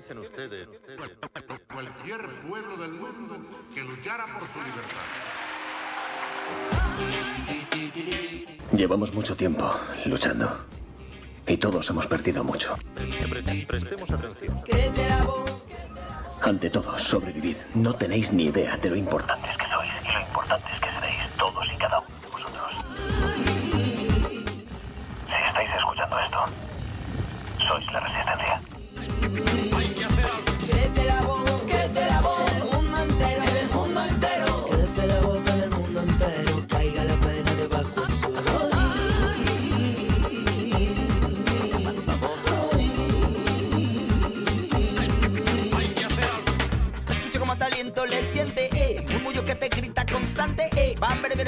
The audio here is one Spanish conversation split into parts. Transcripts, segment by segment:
dicen ustedes? Cualquier pueblo del mundo que luchara por su libertad. Llevamos mucho tiempo luchando. Y todos hemos perdido mucho. Prestemos atención. Ante todo, sobrevivid. No tenéis ni idea de lo importantes que sois y lo importantes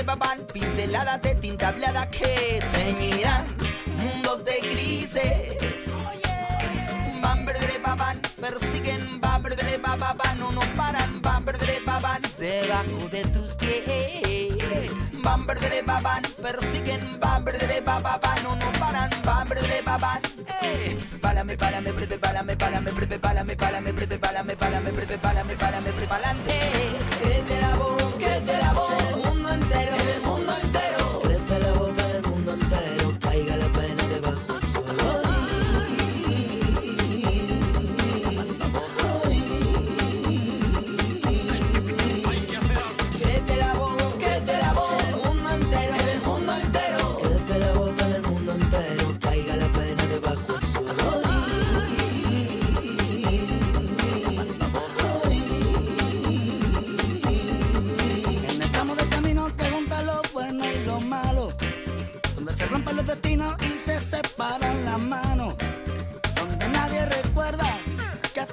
Babán, pinceladas de tinta hablada que teñirán mundos de grises. Bere, babán, persiguen, bere, bababán, no, no paran, bere, babán, debajo de tus pies. Bam, bere, bere, babán, persiguen, bam, bere, bere, bababán, no, no paran, bere, babán, eh. Pálame, pálame, breve, pálame, breve, pálame, breve, pálame, breve, pálame, pálame,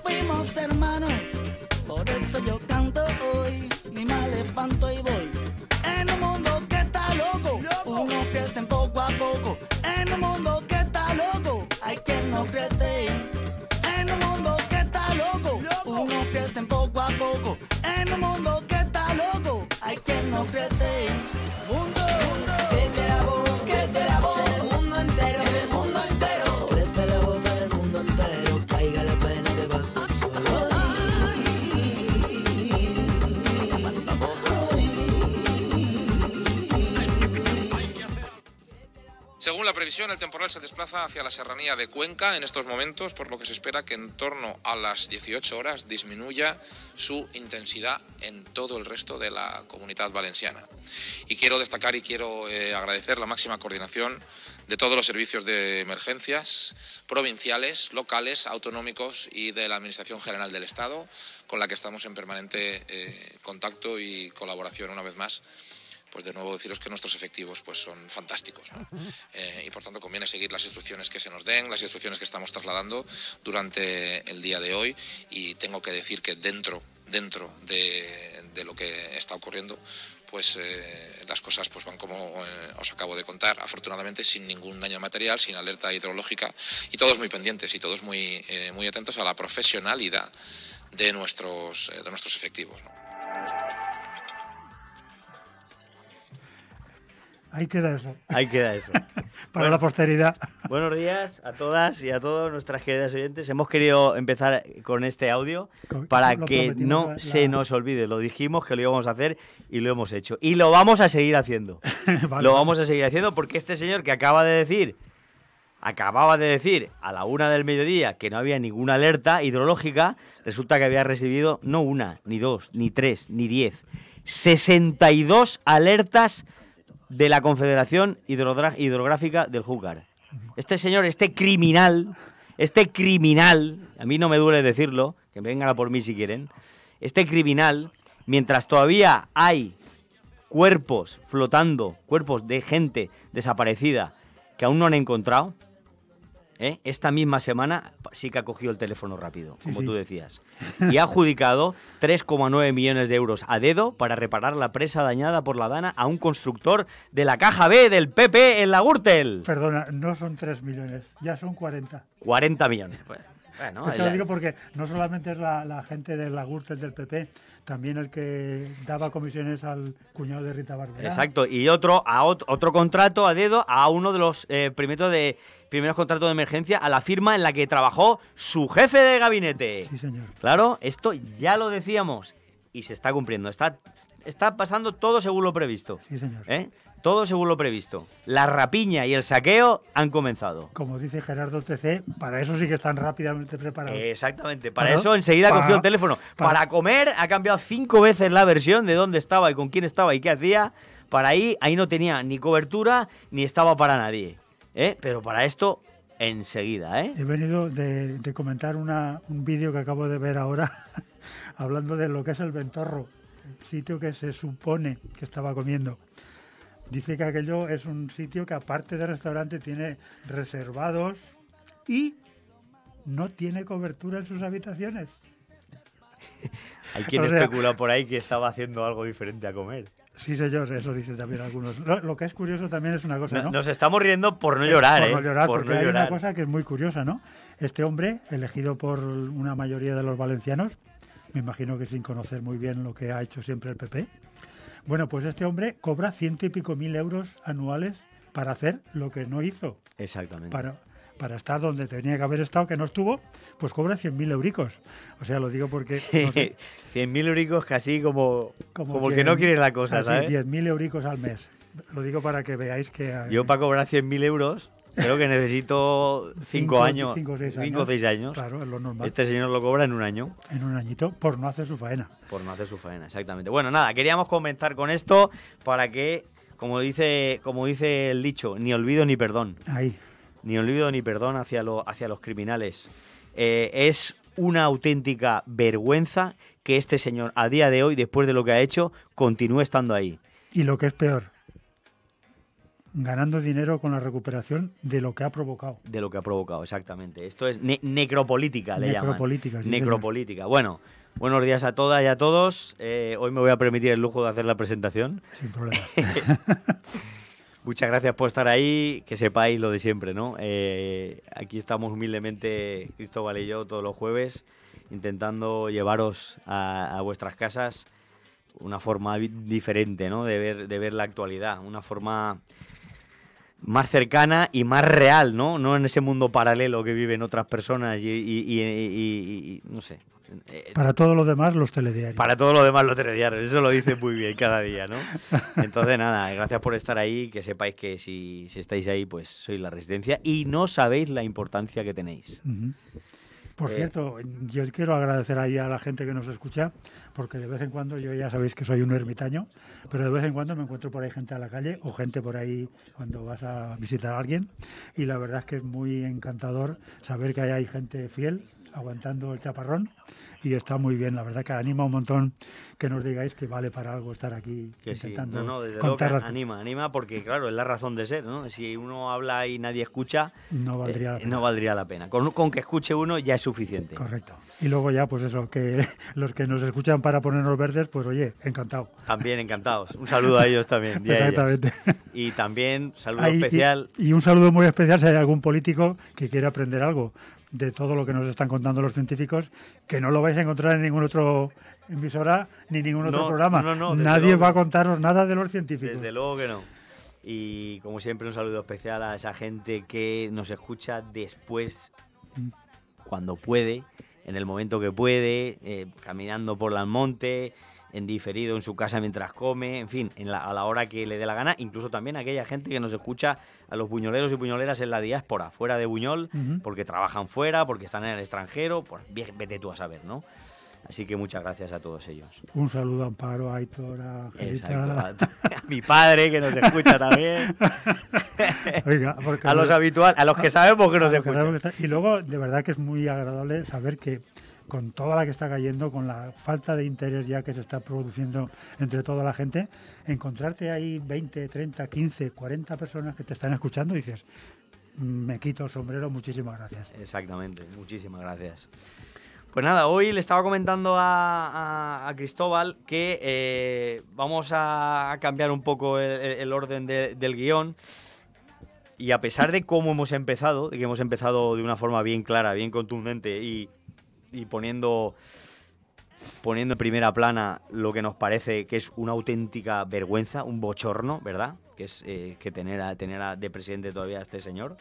fuimos hermanos. Por eso yo canto hoy, mi mal espanto y voy. Previsión, el temporal se desplaza hacia la serranía de Cuenca en estos momentos, por lo que se espera que en torno a las 18 horas disminuya su intensidad en todo el resto de la comunidad valenciana. Y quiero destacar y quiero eh, agradecer la máxima coordinación de todos los servicios de emergencias provinciales, locales, autonómicos y de la Administración General del Estado, con la que estamos en permanente eh, contacto y colaboración una vez más pues de nuevo deciros que nuestros efectivos pues son fantásticos ¿no? Eh, y por tanto conviene seguir las instrucciones que se nos den, las instrucciones que estamos trasladando durante el día de hoy y tengo que decir que dentro dentro de, de lo que está ocurriendo pues eh, las cosas pues van como eh, os acabo de contar afortunadamente sin ningún daño material sin alerta hidrológica y todos muy pendientes y todos muy eh, muy atentos a la profesionalidad de nuestros de nuestros efectivos ¿no? Ahí queda eso. Ahí queda eso. Para la posteridad. Buenos días a todas y a todos nuestras queridas oyentes. Hemos querido empezar con este audio Con- para que no la- se nos olvide. Lo dijimos que lo íbamos a hacer y lo hemos hecho. Y lo vamos a seguir haciendo. Vale, lo vamos a seguir haciendo porque este señor que acaba de decir, acababa de decir a la una del mediodía que no había ninguna alerta hidrológica, resulta que había recibido no una, ni dos, ni tres, ni diez, 62 alertas de la Confederación Hidrográfica del Júcar. Este señor, este criminal, este criminal, a mí no me duele decirlo, que vengan a por mí si quieren, este criminal, mientras todavía hay cuerpos flotando, cuerpos de gente desaparecida que aún no han encontrado, ¿eh? esta misma semana sí que ha cogido el teléfono rápido, como sí. tú decías, y ha adjudicado 3,9 millones de euros a dedo para reparar la presa dañada por la Dana a un constructor de la caja B del PP en la Gürtel. Perdona, no son 3 millones, ya son 40. 40 millones. Bueno, lo digo porque no solamente es la, la gente de la Gürtel del PP, también el que daba comisiones al cuñado de Rita Barberá. Exacto, y otro a ot- otro contrato a dedo a uno de los eh, primeros de primeros contratos de emergencia a la firma en la que trabajó su jefe de gabinete. Sí, señor. Claro, esto ya lo decíamos y se está cumpliendo. Está, está pasando todo según lo previsto. Sí, señor. ¿eh? Todo según lo previsto. La rapiña y el saqueo han comenzado. Como dice Gerardo TC, para eso sí que están rápidamente preparados. Exactamente. Para eso enseguida para- cogió el teléfono. para- Para comer ha cambiado cinco veces la versión de dónde estaba y con quién estaba y qué hacía. Para ahí, ahí no tenía ni cobertura ni estaba para nadie. ¿eh? Pero para esto, enseguida, ¿eh? He venido de, de comentar una- un vídeo que acabo de ver ahora, hablando de lo que es el Ventorro, el sitio que se supone que estaba comiendo. Dice que aquello es un sitio que aparte de restaurante tiene reservados y no tiene cobertura en sus habitaciones. Hay quien O sea- especula por ahí que estaba haciendo algo diferente a comer. Sí, señor, eso dicen también algunos. Lo, lo que es curioso también es una cosa, No- ¿no? Nos estamos riendo por no llorar, por ¿eh? no llorar, por porque no hay llorar. una cosa que es muy curiosa, ¿no? Este hombre, elegido por una mayoría de los valencianos, me imagino que sin conocer muy bien lo que ha hecho siempre el PP, bueno, pues este hombre cobra ciento y pico mil euros anuales para hacer lo que no hizo, Exactamente. para, para estar donde tenía que haber estado, que no estuvo, pues cobra 100.000 euricos. O sea, lo digo porque... no sé, 100.000 euricos casi como, como, como que no quiere la cosa, ¿sabes? 10.000 euricos al mes. Lo digo para que veáis que... eh, Yo para cobrar 100.000 euros creo que necesito 5 cinco- años. cinco o seis cinco o 6 años. Claro, es lo normal. Este señor lo cobra en un año En un añito, por no hacer su faena. por no hacer su faena, exactamente. Bueno, nada, queríamos comentar con esto para que, como dice, como dice el dicho, ni olvido ni perdón. Ahí. Ni olvido ni perdón hacia, lo- hacia los criminales. Eh, es una auténtica vergüenza que este señor, a día de hoy, después de lo que ha hecho, continúe estando ahí. Y lo que es peor, ganando dinero con la recuperación de lo que ha provocado. De lo que ha provocado, exactamente. Esto es ne- necropolítica, le llaman. Necropolítica, sí, Necropolítica. Bueno, buenos días a todas y a todos. Eh, hoy me voy a permitir el lujo de hacer la presentación. Sin problema. Muchas gracias por estar ahí. Que sepáis lo de siempre, ¿no? Eh, aquí estamos humildemente, Cristóbal y yo, todos los jueves, intentando llevaros a, a vuestras casas una forma diferente, ¿no? De ver, de ver la actualidad, una forma más cercana y más real, ¿no? No en ese mundo paralelo que viven otras personas y, y- y- y- y- no sé. Eh, Para todo lo demás, los telediarios. para todo lo demás, los telediarios. Eso lo dice muy bien cada día, ¿no? Entonces, nada, gracias por estar ahí. Que sepáis que si, si estáis ahí, pues sois la resistencia y no sabéis la importancia que tenéis. Por Eh, cierto, yo quiero agradecer ahí a la gente que nos escucha, porque de vez en cuando, yo ya sabéis que soy un ermitaño, pero de vez en cuando me encuentro por ahí gente a la calle o gente por ahí cuando vas a visitar a alguien. Y la verdad es que es muy encantador saber que ahí hay gente fiel, aguantando el chaparrón. Y está muy bien, la verdad que anima un montón que nos digáis que vale para algo estar aquí Que sí, intentando no, no, desde luego contar las- anima, anima porque, claro, es la razón de ser, ¿no? Si uno habla y nadie escucha, No valdría la eh, pena. no valdría la pena. Con, con que escuche uno ya es suficiente. Correcto. Y luego ya, pues eso, que los que nos escuchan para ponernos verdes, pues oye, encantado. También encantados. Un saludo a ellos también. y. Exactamente. Y también saludo Ahí, y- especial. Y, un saludo muy especial si hay algún político que quiera aprender algo de todo lo que nos están contando los científicos, que no lo vais a encontrar en ningún otro emisora ni ningún otro No, programa. no, no, Nadie va a contaros nada de los científicos. Desde luego que no. Y como siempre, un saludo especial a esa gente que nos escucha después, cuando puede, en el momento que puede, eh, caminando por el monte, en diferido en su casa mientras come, en fin, en la- a la hora que le dé la gana. Incluso también aquella gente que nos escucha a los buñoleros y buñoleras en la diáspora, fuera de Buñol, porque trabajan fuera, porque están en el extranjero, pues vete tú a saber, ¿no? Así que muchas gracias a todos ellos. Un saludo a Amparo, a Aitor, a. Exacto. A, a mi padre que nos escucha también. Oiga, A los habituales, a los que sabemos que nos a escuchan. sabemos que está- Y luego, de verdad que es muy agradable saber que con toda la que está cayendo, con la falta de interés ya que se está produciendo entre toda la gente, encontrarte ahí 20, 30, 15, 40 personas que te están escuchando y dices, "Mm, me quito el sombrero, muchísimas gracias. Exactamente, muchísimas gracias. Pues nada, hoy le estaba comentando a, Cristóbal que eh, vamos a cambiar un poco el, orden de- del guion. y a pesar de cómo hemos empezado, de que hemos empezado de una forma bien clara, bien contundente y, y poniendo poniendo en primera plana lo que nos parece que es una auténtica vergüenza, un bochorno, ¿verdad? Que es eh, que tener, a, tener a- de presidente todavía este señor.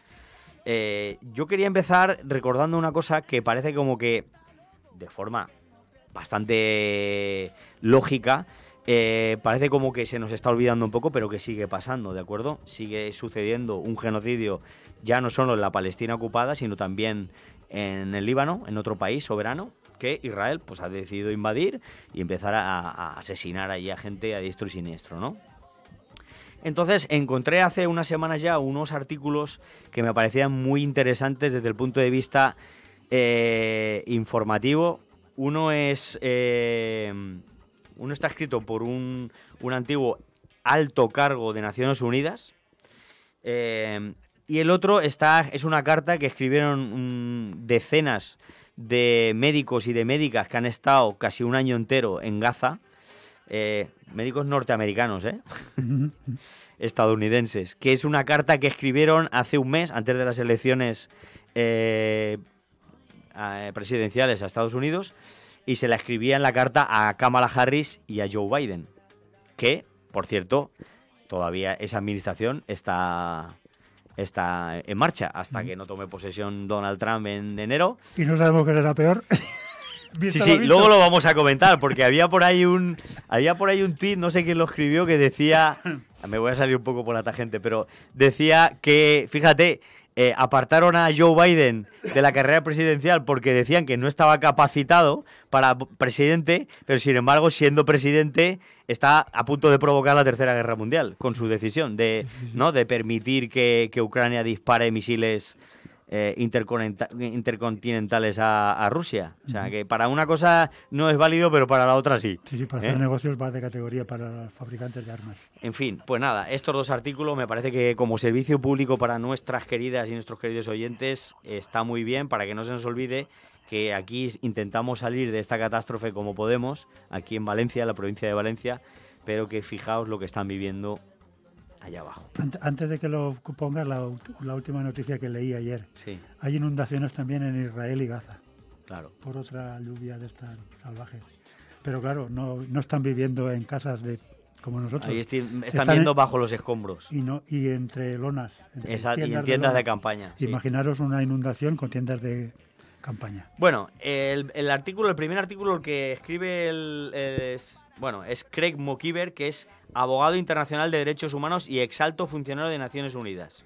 Eh, yo quería empezar recordando una cosa que parece como que, de forma bastante lógica, eh, parece como que se nos está olvidando un poco, pero que sigue pasando, ¿de acuerdo? Sigue sucediendo un genocidio ya no solo en la Palestina ocupada, sino también en el Líbano, en otro país soberano, que Israel pues, ha decidido invadir y empezar a, asesinar allí a gente a diestro y siniestro, ¿no? Entonces encontré hace unas semanas ya unos artículos que me parecían muy interesantes desde el punto de vista eh, informativo. Uno es eh, uno está escrito por un, un antiguo alto cargo de Naciones Unidas eh, y el otro está es una carta que escribieron mm, decenas de médicos y de médicas que han estado casi un año entero en Gaza. Eh, médicos norteamericanos, ¿eh? estadounidenses, que es una carta que escribieron hace un mes, antes de las elecciones eh, eh, presidenciales a Estados Unidos, y se la escribía en la carta a Kamala Harris y a Joe Biden, que, por cierto, todavía esa administración está, está en marcha hasta que no tome posesión Donald Trump en enero. Y no sabemos qué será peor. Sí, sí, lo luego lo vamos a comentar, porque había por ahí un había por ahí un tweet, no sé quién lo escribió, que decía, me voy a salir un poco por la tangente, pero decía que, fíjate, eh, apartaron a Joe Biden de la carrera presidencial porque decían que no estaba capacitado para presidente, pero sin embargo, siendo presidente, está a punto de provocar la Tercera Guerra Mundial con su decisión de, ¿no? de permitir que Ucrania dispare misiles eh, intercontinentales a, a Rusia. O sea, que para una cosa no es válido, pero para la otra sí. Sí, sí, para ¿Eh? hacer negocios va de categoría para los fabricantes de armas. En fin, pues nada, estos dos artículos me parece que como servicio público para nuestras queridas y nuestros queridos oyentes está muy bien para que no se nos olvide que aquí intentamos salir de esta catástrofe como podemos, aquí en Valencia, la provincia de Valencia, pero que fijaos lo que están viviendo allá abajo. Ant- Antes de que lo pongas, la, última noticia que leí ayer. Sí, Hay inundaciones también en Israel y Gaza, claro. por otra lluvia de estas salvajes. Pero claro, no, no están viviendo en casas de como nosotros. Ahí están, Están viendo en- bajo los escombros. y, no, y entre lonas. entre Esa- y en tiendas de campaña. sí. Imaginaros una inundación con tiendas de campaña. Bueno, el, el artículo, el primer artículo que escribe el, es, bueno, es Craig McKeever, que es abogado internacional de derechos humanos y exalto funcionario de Naciones Unidas.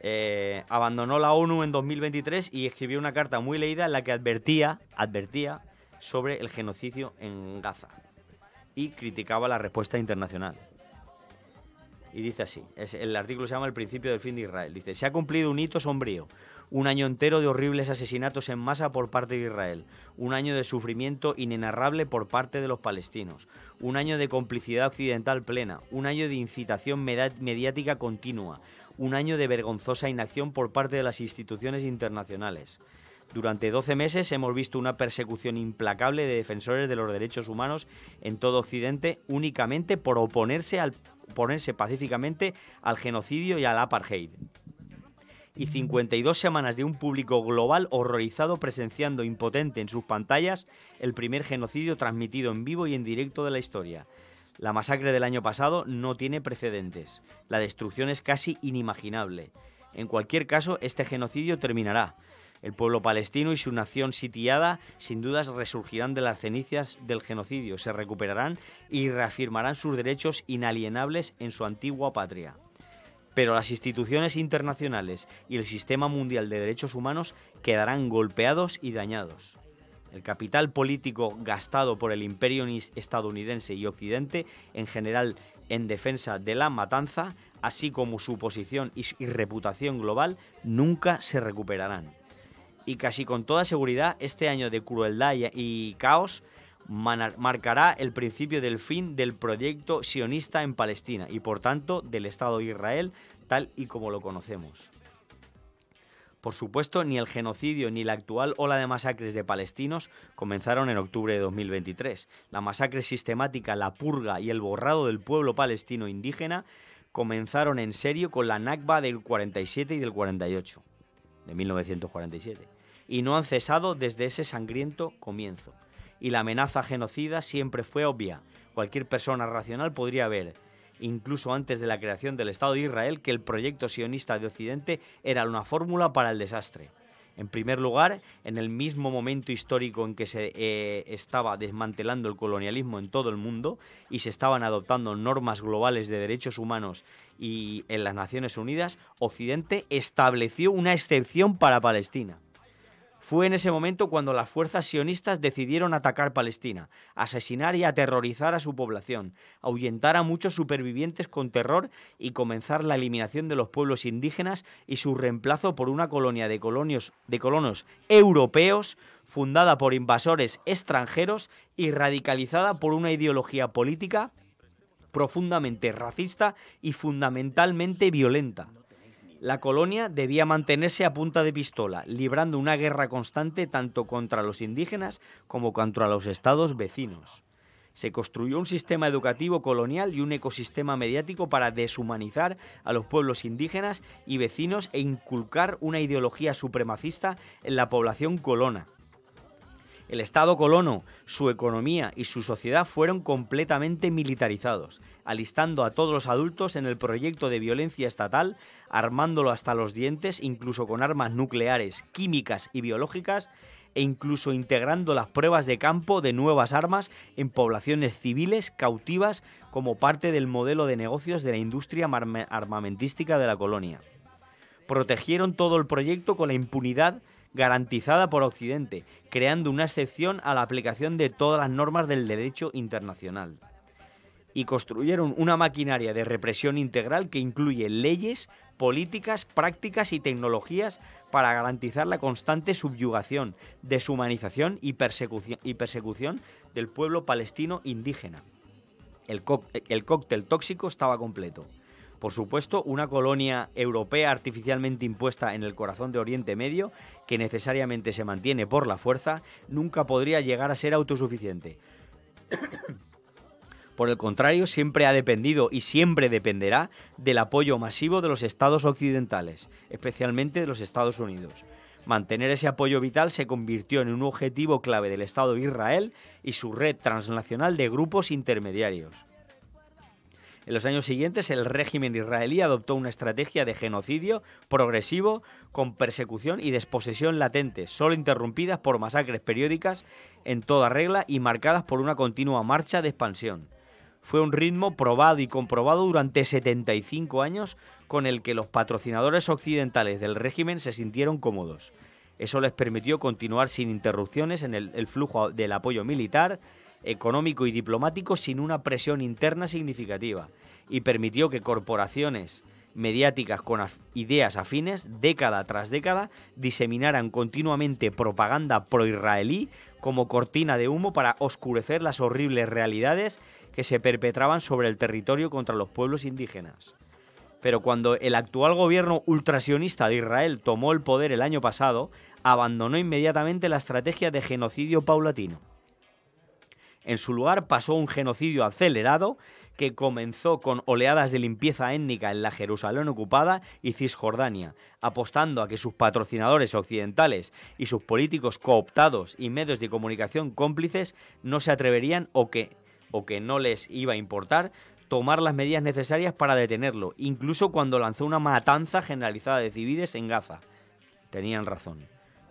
Eh, abandonó la ONU en 2023 y escribió una carta muy leída en la que advertía, advertía sobre el genocidio en Gaza y criticaba la respuesta internacional. Y dice así, el artículo se llama El principio del fin de Israel. Dice, se ha cumplido un hito sombrío, un año entero de horribles asesinatos en masa por parte de Israel, un año de sufrimiento inenarrable por parte de los palestinos, un año de complicidad occidental plena, un año de incitación mediática continua, un año de vergonzosa inacción por parte de las instituciones internacionales. Durante 12 meses hemos visto una persecución implacable de defensores de los derechos humanos en todo Occidente únicamente por oponerse, al, oponerse pacíficamente al genocidio y al apartheid. Y 52 semanas de un público global horrorizado presenciando impotente en sus pantallas el primer genocidio transmitido en vivo y en directo de la historia. La masacre del año pasado no tiene precedentes. La destrucción es casi inimaginable. En cualquier caso, este genocidio terminará. El pueblo palestino y su nación sitiada sin dudas resurgirán de las cenizas del genocidio, se recuperarán y reafirmarán sus derechos inalienables en su antigua patria. Pero las instituciones internacionales y el sistema mundial de derechos humanos quedarán golpeados y dañados. El capital político gastado por el imperio estadounidense y occidente, en general en defensa de la matanza, así como su posición y, reputación global, nunca se recuperarán. Y casi con toda seguridad, este año de crueldad y, caos marcará el principio del fin del proyecto sionista en Palestina y por tanto del Estado de Israel tal y como lo conocemos. Por supuesto, ni el genocidio ni la actual ola de masacres de palestinos comenzaron en octubre de 2023. La masacre sistemática, la purga y el borrado del pueblo palestino indígena comenzaron en serio con la Nakba del 47 y del 48, de 1947, y no han cesado desde ese sangriento comienzo. Y la amenaza genocida siempre fue obvia. Cualquier persona racional podría ver, incluso antes de la creación del Estado de Israel, que el proyecto sionista de Occidente era una fórmula para el desastre. En primer lugar, en el mismo momento histórico en que se eh, estaba desmantelando el colonialismo en todo el mundo y se estaban adoptando normas globales de derechos humanos y en las Naciones Unidas, Occidente estableció una excepción para Palestina. Fue en ese momento cuando las fuerzas sionistas decidieron atacar Palestina, asesinar y aterrorizar a su población, ahuyentar a muchos supervivientes con terror y comenzar la eliminación de los pueblos indígenas y su reemplazo por una colonia de, colonios, de colonos europeos fundada por invasores extranjeros y radicalizada por una ideología política profundamente racista y fundamentalmente violenta. La colonia debía mantenerse a punta de pistola, librando una guerra constante tanto contra los indígenas como contra los estados vecinos. Se construyó un sistema educativo colonial y un ecosistema mediático para deshumanizar a los pueblos indígenas y vecinos e inculcar una ideología supremacista en la población colona. El Estado colono, su economía y su sociedad fueron completamente militarizados, alistando a todos los adultos en el proyecto de violencia estatal, armándolo hasta los dientes, incluso con armas nucleares, químicas y biológicas, e incluso integrando las pruebas de campo de nuevas armas en poblaciones civiles cautivas como parte del modelo de negocios de la industria armamentística de la colonia. Protegieron todo el proyecto con la impunidad garantizada por Occidente, creando una excepción a la aplicación de todas las normas del derecho internacional. Y construyeron una maquinaria de represión integral que incluye leyes, políticas, prácticas y tecnologías para garantizar la constante subyugación, deshumanización y persecución, del pueblo palestino indígena. El cóctel tóxico estaba completo. Por supuesto, una colonia europea artificialmente impuesta en el corazón de Oriente Medio, que necesariamente se mantiene por la fuerza, nunca podría llegar a ser autosuficiente. Por el contrario, siempre ha dependido y siempre dependerá del apoyo masivo de los estados occidentales, especialmente de los Estados Unidos. Mantener ese apoyo vital se convirtió en un objetivo clave del Estado de Israel y su red transnacional de grupos intermediarios. En los años siguientes, el régimen israelí adoptó una estrategia de genocidio progresivo con persecución y desposesión latente, solo interrumpidas por masacres periódicas en toda regla y marcadas por una continua marcha de expansión. Fue un ritmo probado y comprobado durante 75 años con el que los patrocinadores occidentales del régimen se sintieron cómodos. Eso les permitió continuar sin interrupciones en el, el flujo del apoyo militar económico y diplomático sin una presión interna significativa y permitió que corporaciones mediáticas con ideas afines, década tras década, diseminaran continuamente propaganda pro-israelí como cortina de humo para oscurecer las horribles realidades que se perpetraban sobre el territorio contra los pueblos indígenas. Pero cuando el actual gobierno ultrasionista de Israel tomó el poder el año pasado, abandonó inmediatamente la estrategia de genocidio paulatino. En su lugar pasó un genocidio acelerado que comenzó con oleadas de limpieza étnica en la Jerusalén ocupada y Cisjordania, apostando a que sus patrocinadores occidentales y sus políticos cooptados y medios de comunicación cómplices no se atreverían o que, o que no les iba a importar tomar las medidas necesarias para detenerlo, incluso cuando lanzó una matanza generalizada de civiles en Gaza. Tenían razón.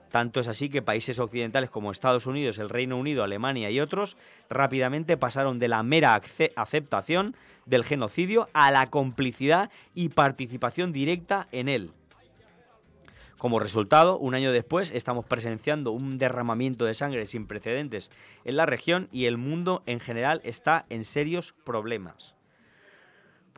Tanto es así que países occidentales como Estados Unidos, el Reino Unido, Alemania y otros rápidamente pasaron de la mera aceptación del genocidio a la complicidad y participación directa en él. Como resultado, un año después estamos presenciando un derramamiento de sangre sin precedentes en la región y el mundo en general está en serios problemas.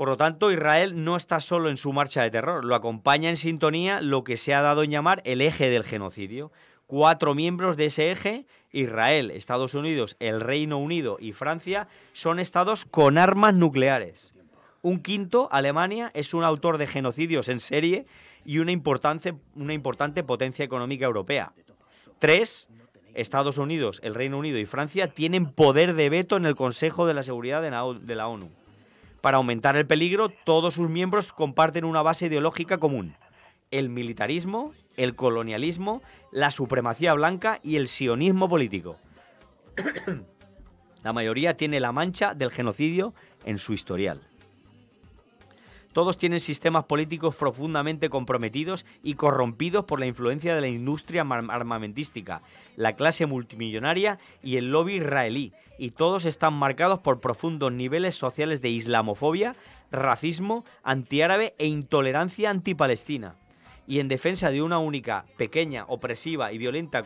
Por lo tanto, Israel no está solo en su marcha de terror, lo acompaña en sintonía lo que se ha dado en llamar el eje del genocidio. Cuatro miembros de ese eje, Israel, Estados Unidos, el Reino Unido y Francia, son estados con armas nucleares. Un quinto, Alemania, es un autor de genocidios en serie y una importante, potencia económica europea. Tres, Estados Unidos, el Reino Unido y Francia tienen poder de veto en el Consejo de la Seguridad de la ONU. Para aumentar el peligro, todos sus miembros comparten una base ideológica común. El militarismo, el colonialismo, la supremacía blanca y el sionismo político. la mayoría tiene la mancha del genocidio en su historial. Todos tienen sistemas políticos profundamente comprometidos y corrompidos por la influencia de la industria armamentística, la clase multimillonaria y el lobby israelí, y todos están marcados por profundos niveles sociales de islamofobia, racismo, antiárabe e intolerancia antipalestina. Y en defensa de una única, pequeña, opresiva y violenta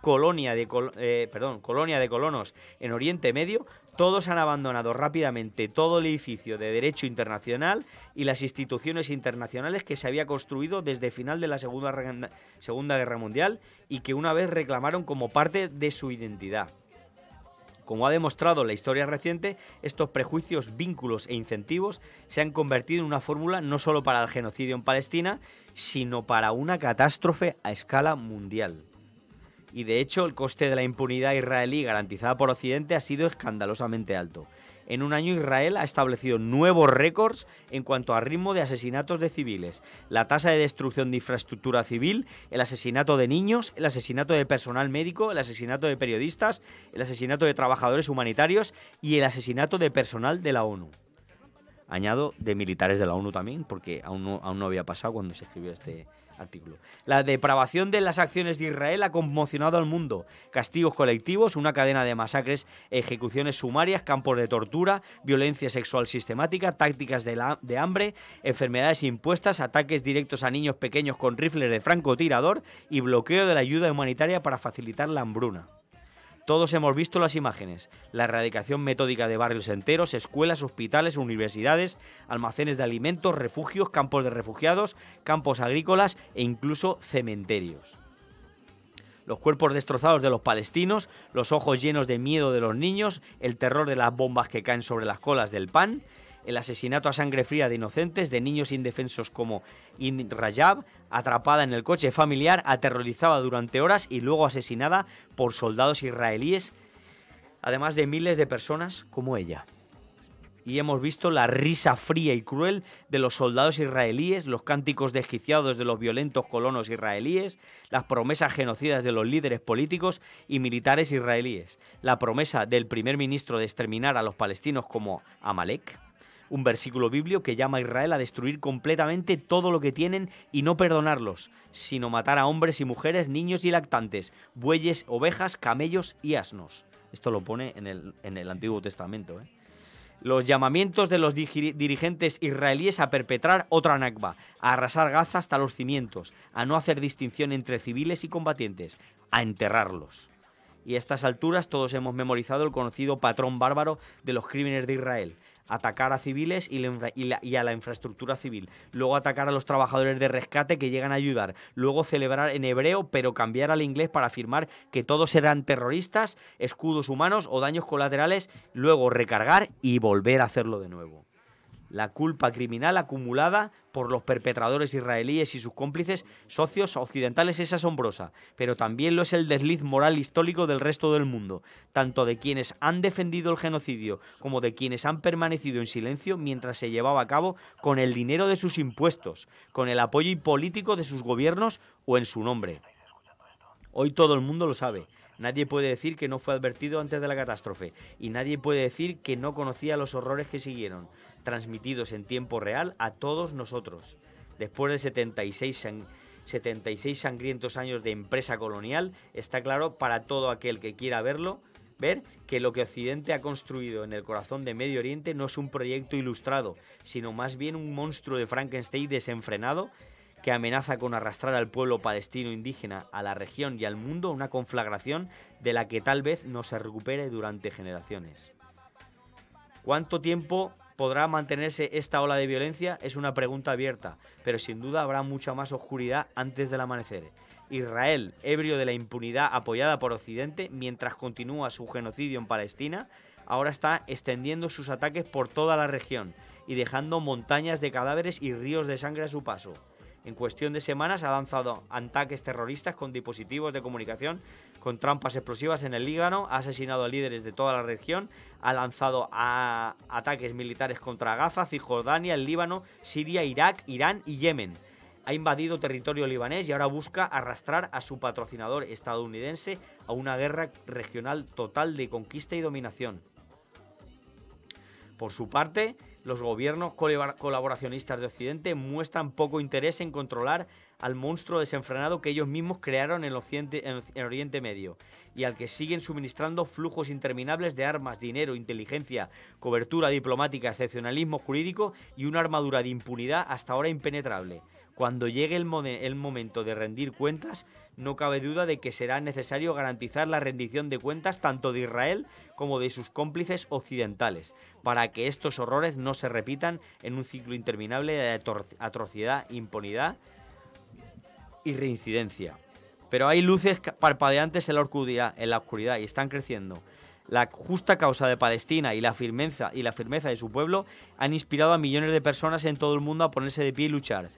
colonia de, eh, colonia de colonos en Oriente Medio, todos han abandonado rápidamente todo el edificio de derecho internacional y las instituciones internacionales que se había construido desde final de la Segunda, Segunda Guerra Mundial y que una vez reclamaron como parte de su identidad. Como ha demostrado la historia reciente, estos prejuicios, vínculos e incentivos se han convertido en una fórmula no solo para el genocidio en Palestina, sino para una catástrofe a escala mundial. Y de hecho, el coste de la impunidad israelí garantizada por Occidente ha sido escandalosamente alto. En un año Israel ha establecido nuevos récords en cuanto a ritmo de asesinatos de civiles, la tasa de destrucción de infraestructura civil, el asesinato de niños, el asesinato de personal médico, el asesinato de periodistas, el asesinato de trabajadores humanitarios y el asesinato de personal de la ONU. Añado de militares de la ONU también, porque aún no, aún no había pasado cuando se escribió este, artículo. La depravación de las acciones de Israel ha conmocionado al mundo. Castigos colectivos, una cadena de masacres, ejecuciones sumarias, campos de tortura, violencia sexual sistemática, tácticas de, de hambre, enfermedades impuestas, ataques directos a niños pequeños con rifles de francotirador y bloqueo de la ayuda humanitaria para facilitar la hambruna. Todos hemos visto las imágenes, la erradicación metódica de barrios enteros, escuelas, hospitales, universidades, almacenes de alimentos, refugios, campos de refugiados, campos agrícolas e incluso cementerios. Los cuerpos destrozados de los palestinos, los ojos llenos de miedo de los niños, el terror de las bombas que caen sobre las colas del pan, el asesinato a sangre fría de inocentes, de niños indefensos como Ind Rajab, atrapada en el coche familiar, aterrorizada durante horas y luego asesinada por soldados israelíes, además de miles de personas como ella. Y hemos visto la risa fría y cruel de los soldados israelíes, los cánticos desquiciados de los violentos colonos israelíes, las promesas genocidas de los líderes políticos y militares israelíes, la promesa del primer ministro de exterminar a los palestinos como Amalek, un versículo bíblico que llama a Israel a destruir completamente todo lo que tienen y no perdonarlos, sino matar a hombres y mujeres, niños y lactantes, bueyes, ovejas, camellos y asnos. Esto lo pone en el, en el Antiguo Testamento. ¿eh? Los llamamientos de los dirigentes israelíes a perpetrar otra Nakba, a arrasar Gaza hasta los cimientos, a no hacer distinción entre civiles y combatientes, a enterrarlos. Y a estas alturas todos hemos memorizado el conocido patrón bárbaro de los crímenes de Israel, atacar a civiles y, a la infraestructura civil, luego atacar a los trabajadores de rescate que llegan a ayudar, luego celebrar en hebreo pero cambiar al inglés para afirmar que todos eran terroristas, escudos humanos o daños colaterales, luego recargar y volver a hacerlo de nuevo. La culpa criminal acumulada por los perpetradores israelíes y sus cómplices socios occidentales es asombrosa, pero también lo es el desliz moral histórico del resto del mundo, tanto de quienes han defendido el genocidio como de quienes han permanecido en silencio mientras se llevaba a cabo con el dinero de sus impuestos, con el apoyo político de sus gobiernos o en su nombre. Hoy todo el mundo lo sabe. Nadie puede decir que no fue advertido antes de la catástrofe y nadie puede decir que no conocía los horrores que siguieron transmitidos en tiempo real a todos nosotros. Después de 76, 76 sangrientos años de empresa colonial, está claro para todo aquel que quiera verlo, ver que lo que Occidente ha construido en el corazón de Medio Oriente no es un proyecto ilustrado, sino más bien un monstruo de Frankenstein desenfrenado que amenaza con arrastrar al pueblo palestino indígena a la región y al mundo una conflagración de la que tal vez no se recupere durante generaciones. ¿Cuánto tiempo ¿Podrá mantenerse esta ola de violencia? Es una pregunta abierta, pero sin duda habrá mucha más oscuridad antes del amanecer. Israel, ebrio de la impunidad apoyada por Occidente, mientras continúa su genocidio en Palestina, ahora está extendiendo sus ataques por toda la región y dejando montañas de cadáveres y ríos de sangre a su paso. En cuestión de semanas ha lanzado ataques terroristas con dispositivos de comunicación con trampas explosivas en el Líbano, ha asesinado a líderes de toda la región, ha lanzado ataques militares contra Gaza, Cisjordania, el Líbano, Siria, Irak, Irán y Yemen. Ha invadido territorio libanés y ahora busca arrastrar a su patrocinador estadounidense a una guerra regional total de conquista y dominación. Por su parte, los gobiernos colabora- colaboracionistas de Occidente muestran poco interés en controlar al monstruo desenfrenado que ellos mismos crearon en, Oriente Medio y al que siguen suministrando flujos interminables de armas, dinero, inteligencia, cobertura diplomática, excepcionalismo jurídico y una armadura de impunidad hasta ahora impenetrable. Cuando llegue el, el momento de rendir cuentas, no cabe duda de que será necesario garantizar la rendición de cuentas tanto de Israel como de sus cómplices occidentales, para que estos horrores no se repitan en un ciclo interminable de atrocidad, impunidad y reincidencia. Pero hay luces parpadeantes en la oscuridad, en la oscuridad y están creciendo. La justa causa de Palestina y la firmeza y la firmeza de su pueblo han inspirado a millones de personas en todo el mundo a ponerse de pie y luchar.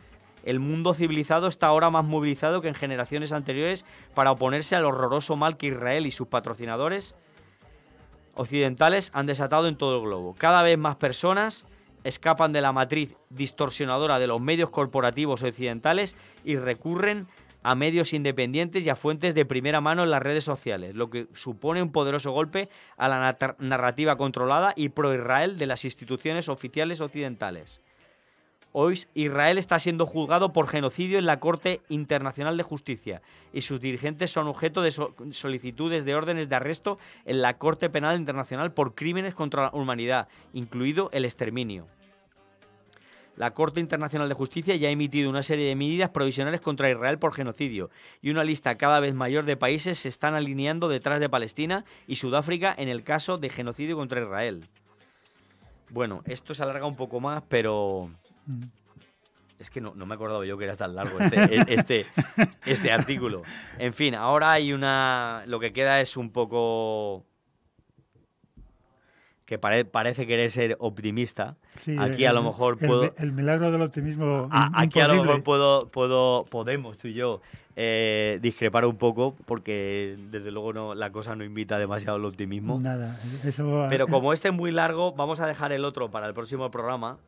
El mundo civilizado está ahora más movilizado que en generaciones anteriores para oponerse al horroroso mal que Israel y sus patrocinadores occidentales han desatado en todo el globo. Cada vez más personas escapan de la matriz distorsionadora de los medios corporativos occidentales y recurren a medios independientes y a fuentes de primera mano en las redes sociales, lo que supone un poderoso golpe a la narrativa controlada y pro-Israel de las instituciones oficiales occidentales. Hoy Israel está siendo juzgado por genocidio en la Corte Internacional de Justicia y sus dirigentes son objeto de so- solicitudes de órdenes de arresto en la Corte Penal Internacional por crímenes contra la humanidad, incluido el exterminio. La Corte Internacional de Justicia ya ha emitido una serie de medidas provisionales contra Israel por genocidio y una lista cada vez mayor de países se están alineando detrás de Palestina y Sudáfrica en el caso de genocidio contra Israel. Bueno, esto se alarga un poco más, pero Mm. es que no, no me acordaba yo que era tan largo este, este, este artículo. En fin, ahora hay una. Lo que queda es un poco. que pare- parece querer ser optimista. Sí, Aquí a el- lo mejor puedo. El, milagro del optimismo. A- im- aquí a lo mejor puedo, puedo, podemos, tú y yo, eh, discrepar un poco, porque desde luego no, la cosa no invita demasiado al optimismo. Nada, eso. Pero como este es muy largo, vamos a dejar el otro para el próximo programa.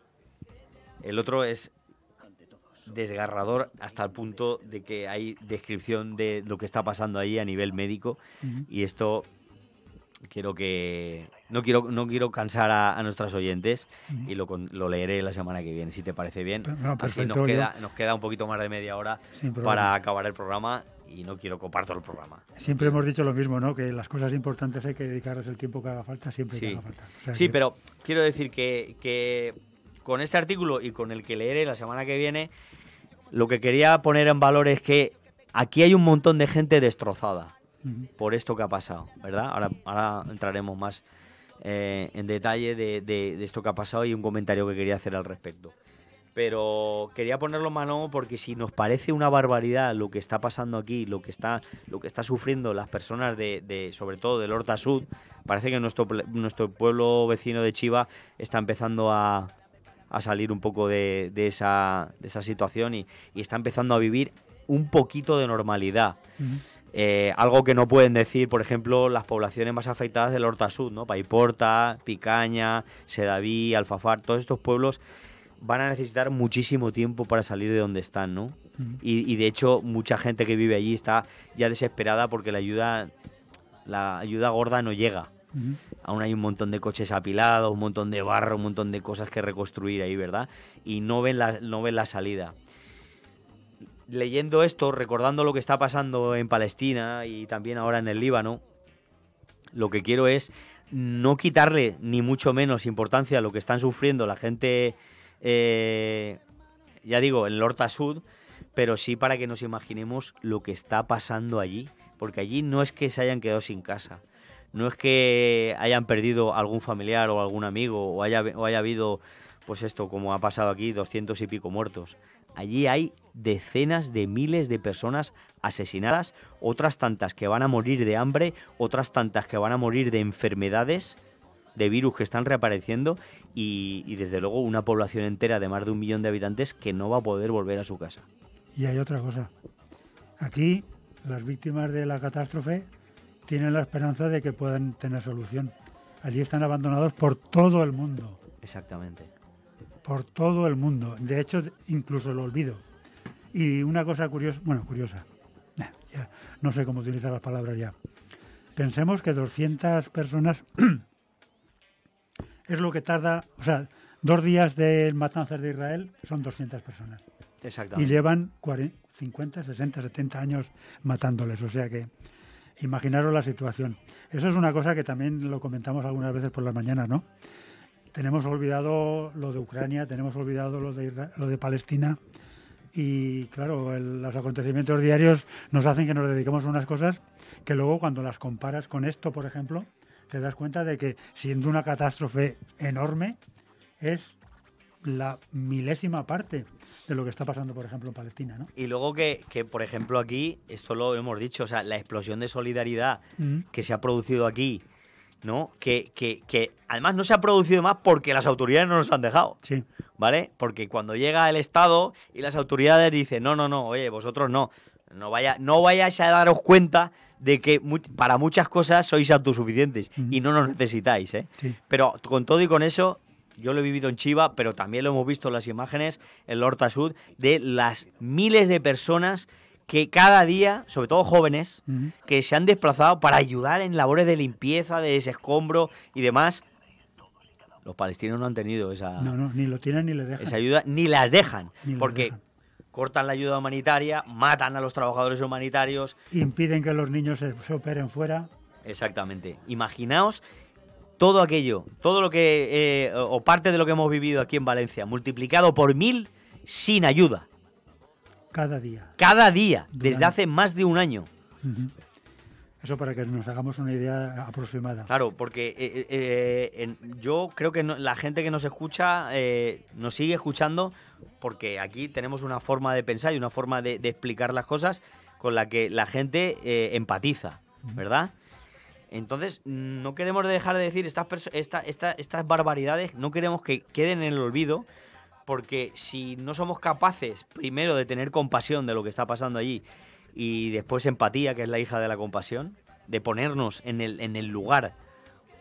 El otro es desgarrador hasta el punto de que hay descripción de lo que está pasando ahí a nivel médico. Y esto quiero que no quiero no quiero cansar a, a nuestros oyentes y lo, lo leeré la semana que viene si te parece bien. No, así nos queda nos queda un poquito más de media hora para acabar el programa y no quiero copar todo el programa. Siempre hemos dicho lo mismo, ¿no? Que las cosas importantes hay que dedicarles el tiempo que haga falta, siempre que haga falta. O sea Sí, que- pero quiero decir que, que con este artículo y con el que leeré la semana que viene, lo que quería poner en valor es que aquí hay un montón de gente destrozada por esto que ha pasado, ¿verdad? Ahora, ahora entraremos más eh, en detalle de, de- de esto que ha pasado y un comentario que quería hacer al respecto. Pero quería ponerlo en mano porque si nos parece una barbaridad lo que está pasando aquí, lo que está, lo que está sufriendo las personas de, de- sobre todo del Horta Sud, parece que nuestro, nuestro pueblo vecino de Chiva está empezando a, a salir un poco de, de esa, de esa situación y, y está empezando a vivir un poquito de normalidad. Eh, algo que no pueden decir, por ejemplo, las poblaciones más afectadas del Horta Sud, ¿no? Paiporta, Picaña, Sedaví, Alfafar, todos estos pueblos van a necesitar muchísimo tiempo para salir de donde están, ¿no? Y, y, de hecho, mucha gente que vive allí está ya desesperada porque la ayuda, la ayuda gorda no llega. Aún hay un montón de coches apilados, un montón de barro, un montón de cosas que reconstruir ahí, ¿verdad? Y no ven la, no ven la salida. Leyendo esto, recordando lo que está pasando en Palestina y también ahora en el Líbano, lo que quiero es no quitarle ni mucho menos importancia a lo que están sufriendo la gente, eh, ya digo, en el Horta Sud, pero sí para que nos imaginemos lo que está pasando allí, porque allí no es que se hayan quedado sin casa, no es que hayan perdido algún familiar o algún amigo o haya, o haya habido, pues esto, como ha pasado aquí, doscientos y pico muertos. Allí hay decenas de miles de personas asesinadas, otras tantas que van a morir de hambre, otras tantas que van a morir de enfermedades, de virus que están reapareciendo y, y desde luego una población entera de más de un millón de habitantes que no va a poder volver a su casa. Y hay otra cosa. Aquí, las víctimas de la catástrofe tienen la esperanza de que puedan tener solución. Allí están abandonados por todo el mundo, Exactamente. por todo el mundo. De hecho, incluso el olvido. Y una cosa curiosa, bueno, curiosa, ya, no sé cómo utilizar las palabras ya. Pensemos que 200 personas es lo que tarda, o sea, dos días de matanzas de Israel son 200 personas. Y Exactamente. llevan 40, 50, 60, 70 años matándoles. O sea que imaginaros la situación. Eso es una cosa que también lo comentamos algunas veces por las mañanas, ¿no? Tenemos olvidado lo de Ucrania, tenemos olvidado lo de, Palestina y claro, los acontecimientos diarios nos hacen que nos dediquemos a unas cosas que luego cuando las comparas con esto, por ejemplo, te das cuenta de que siendo una catástrofe enorme, es la milésima parte de lo que está pasando, por ejemplo, en Palestina, ¿no? Y luego que, que, por ejemplo, aquí, esto lo hemos dicho, o sea, la explosión de solidaridad Mm. que se ha producido aquí, ¿no? Que, que, que además no se ha producido más porque las autoridades no nos han dejado, Sí, ¿vale? Porque cuando llega el Estado y las autoridades dicen, no, no, no, oye, vosotros no, no, vaya, no vayáis a daros cuenta de que mu- para muchas cosas sois autosuficientes Ujú. y no nos necesitáis, ¿eh? sí. Pero con todo y con eso, yo lo he vivido en Chiva, pero también lo hemos visto en las imágenes en Horta Sud, de las miles de personas que cada día, sobre todo jóvenes, que se han desplazado para ayudar en labores de limpieza, de desescombro y demás. Los palestinos no han tenido esa, No, no, ni lo tienen ni le dejan. esa ayuda, ni las dejan, Ni porque dejan. cortan la ayuda humanitaria, matan a los trabajadores humanitarios, Impiden que los niños se operen fuera. Exactamente. Imaginaos todo aquello, todo lo que, eh, o parte de lo que hemos vivido aquí en Valencia, multiplicado por mil sin ayuda. cada día. Cada día, desde hace más de un año. Eso para que nos hagamos una idea aproximada. Claro, porque eh, eh, en- yo creo que no- la gente que nos escucha nos sigue escuchando porque aquí tenemos una forma de pensar y una forma de, de explicar las cosas con la que la gente empatiza, ¿verdad? Entonces, no queremos dejar de decir estas, esta- esta- estas barbaridades, no queremos que queden en el olvido, porque si no somos capaces, primero, de tener compasión de lo que está pasando allí y después empatía, que es la hija de la compasión, de ponernos en el, en el lugar,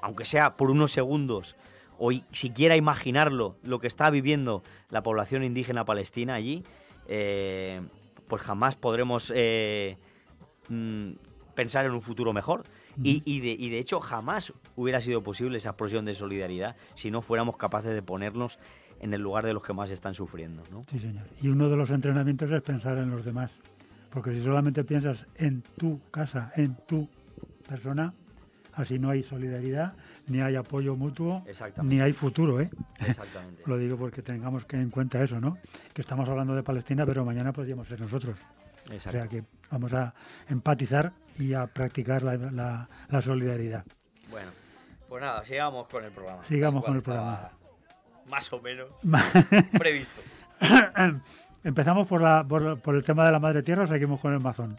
aunque sea por unos segundos, o siquiera imaginarlo, lo que está viviendo la población indígena palestina allí, eh, pues jamás podremos eh, mm, pensar en un futuro mejor. Y, y de, y de hecho jamás hubiera sido posible esa explosión de solidaridad si no fuéramos capaces de ponernos en el lugar de los que más están sufriendo. ¿no? Sí, señor. Y uno de los entrenamientos es pensar en los demás. Porque si solamente piensas en tu casa, en tu persona, así no hay solidaridad, ni hay apoyo mutuo, ni hay futuro, ¿eh? Exactamente. Lo digo porque tengamos que en cuenta eso, ¿no? Que estamos hablando de Palestina, pero mañana podríamos ser nosotros. O Exacto. sea que vamos a empatizar y a practicar la, la- la solidaridad. Bueno, pues nada, sigamos con el programa. Sigamos con el programa. Más o menos previsto. ¿Empezamos por, la, por, por el tema de la madre tierra o seguimos con el mazón?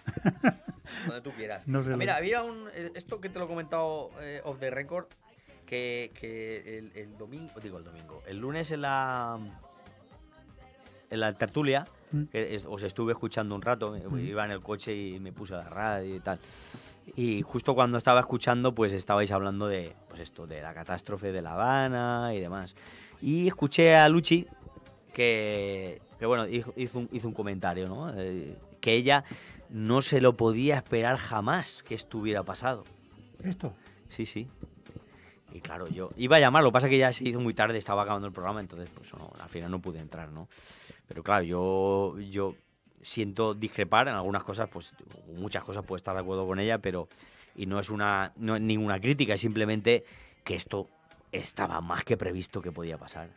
Donde tú quieras. No sé Ah, lo- mira, había un. eh, Esto que te lo he comentado eh, off the record. Que, que el, el domingo. Digo el domingo. El lunes en la. En la tertulia. Mm. que os estuve escuchando un rato. eh, Iba en el coche y me puse a la radio y tal. Y justo cuando estaba escuchando, pues estabais hablando de. Pues esto, de la catástrofe de La Habana y demás. Y escuché a Luchi que, que bueno, hizo, hizo un, hizo un comentario, ¿no? Eh, que ella no se lo podía esperar jamás que esto hubiera pasado. ¿Esto? Sí, sí. Y claro, yo iba a llamar, lo que pasa es que ya se hizo muy tarde, estaba acabando el programa, entonces pues no, al final no pude entrar, ¿no? Pero claro, yo, yo siento discrepar en algunas cosas, pues muchas cosas puedo estar de acuerdo con ella, pero y no es una no es ninguna crítica, es simplemente que esto estaba más que previsto que podía pasar.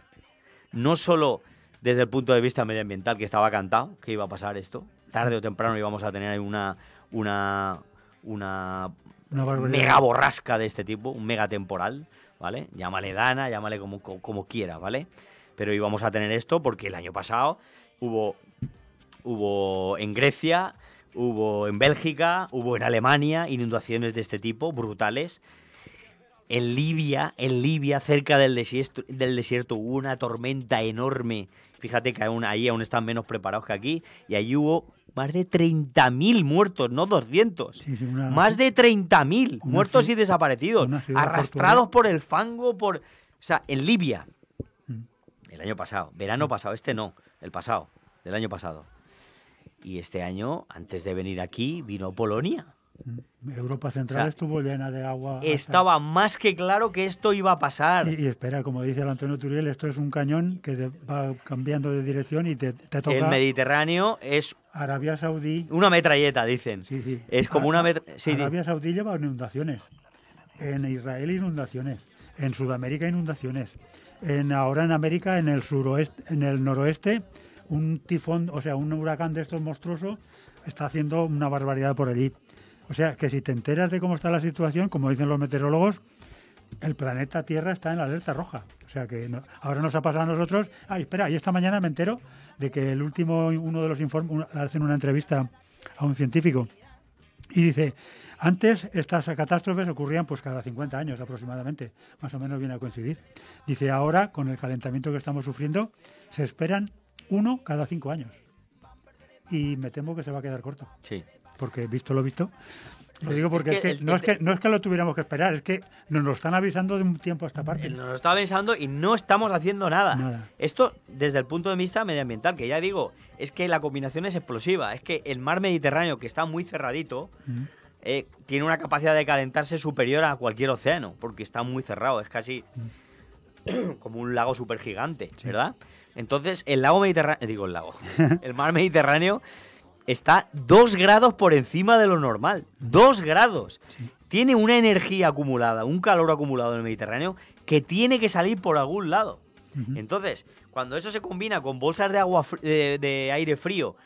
No solo desde el punto de vista medioambiental, que estaba cantado que iba a pasar esto, tarde o temprano íbamos a tener una una una Una mega borrasca de este tipo, un mega temporal, ¿vale? Llámale Dana, llámale como, como, ¿vale? Pero íbamos a tener esto porque el año pasado hubo, hubo en Grecia, hubo en Bélgica, hubo en Alemania inundaciones de este tipo, brutales. En Libia, en Libia, cerca del desierto, del desierto, hubo una tormenta enorme. Fíjate que aún, ahí aún están menos preparados que aquí. Y allí hubo más de 30.000 muertos, no 200. Sí, sí, una- Más de 30.000 Una muertos y desaparecidos. Arrastrados por el fango, por... O sea, en Libia. Mm. El año pasado. Verano pasado. Este no. El pasado. Del año pasado. Y este año, antes de venir aquí, vino Polonia. Europa Central O sea, estuvo llena de agua. hasta- Estaba más que claro que esto iba a pasar. Y, y espera, como dice el Antonio Turiel, esto es un cañón que te va cambiando de dirección y te, te El toca Mediterráneo es Arabia Saudí. una metralleta, dicen. Sí, sí. Es como una sí, Arabia Saudí lleva inundaciones. En Israel inundaciones. En Sudamérica inundaciones. En, ahora en América, en el suroeste, en el noroeste, un tifón, o sea, un huracán de estos monstruoso está haciendo una barbaridad por allí. O sea, que si te enteras de cómo está la situación, como dicen los meteorólogos, el planeta Tierra está en la alerta roja. O sea que ahora nos ha pasado a nosotros. Ay, espera, y esta mañana me entero de que el último, uno de los informes, hacen una entrevista a un científico y dice, antes estas catástrofes ocurrían pues cada 50 años aproximadamente, más o menos viene a coincidir. Dice, ahora con el calentamiento que estamos sufriendo, se esperan uno cada cinco años. Y me temo que se va a quedar corto, sí. Porque visto lo visto. Lo digo es porque que es que el- no, es que no es que lo tuviéramos que esperar, es que nos lo están avisando de un tiempo a esta parte. Nos lo está pensando y no estamos haciendo nada. Nada. Esto desde el punto de vista medioambiental, que ya digo, es que la combinación es explosiva. Es que el mar Mediterráneo, que está muy cerradito, eh, tiene una capacidad de calentarse superior a cualquier océano, porque está muy cerrado. Es casi como un lago súper gigante, ¿verdad? Entonces, el lago Mediterráneo, digo el lago, el mar Mediterráneo está dos grados por encima de lo normal. Dos grados. Tiene una energía acumulada, un calor acumulado en el Mediterráneo que tiene que salir por algún lado. Entonces, cuando eso se combina con bolsas de agua de aire frío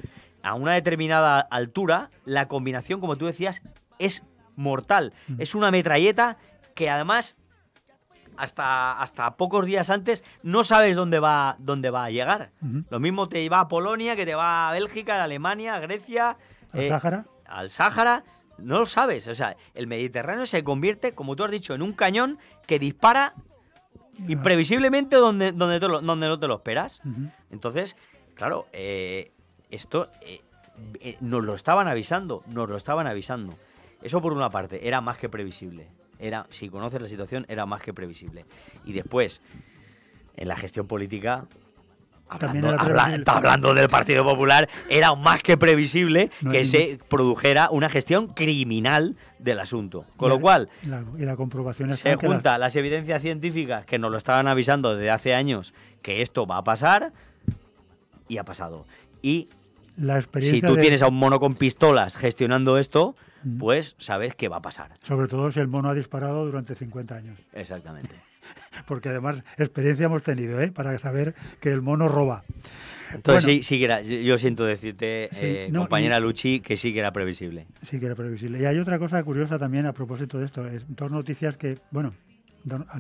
a una determinada altura, la combinación, como tú decías, es mortal. Es una metralleta que además hasta, hasta pocos días antes no sabes dónde va, dónde va a llegar. Lo mismo te va a Polonia, que te va a Bélgica, a Alemania, a Grecia. ¿Al eh, Sáhara? Al Sáhara. No lo sabes. O sea, el Mediterráneo se convierte, como tú has dicho, en un cañón que dispara imprevisiblemente donde, donde, te lo- donde no te lo esperas. Entonces, claro, eh, esto eh, eh, nos lo estaban avisando, nos lo estaban avisando. Eso por una parte, era más que previsible. Era, si conoces la situación, era más que previsible. Y después, en la gestión política, hablando, habla- del Partido Popular, era más que previsible No que se produjera una gestión criminal del asunto. Con Y lo la- cual, la- y la comprobación se la- junta las evidencias científicas que nos lo estaban avisando desde hace años que esto va a pasar y ha pasado. Y la si tú de- tienes a un mono con pistolas gestionando esto, Mm. pues sabes qué va a pasar. Sobre todo si el mono ha disparado durante 50 años. Exactamente. Porque además experiencia hemos tenido, ¿eh? Para saber que el mono roba. Entonces Bueno. sí, sí que era, yo siento decirte, Sí, eh, no, compañera y- Luchi, que sí que era previsible. Sí que era previsible. Y hay otra cosa curiosa también a propósito de esto. Es dos noticias que, bueno,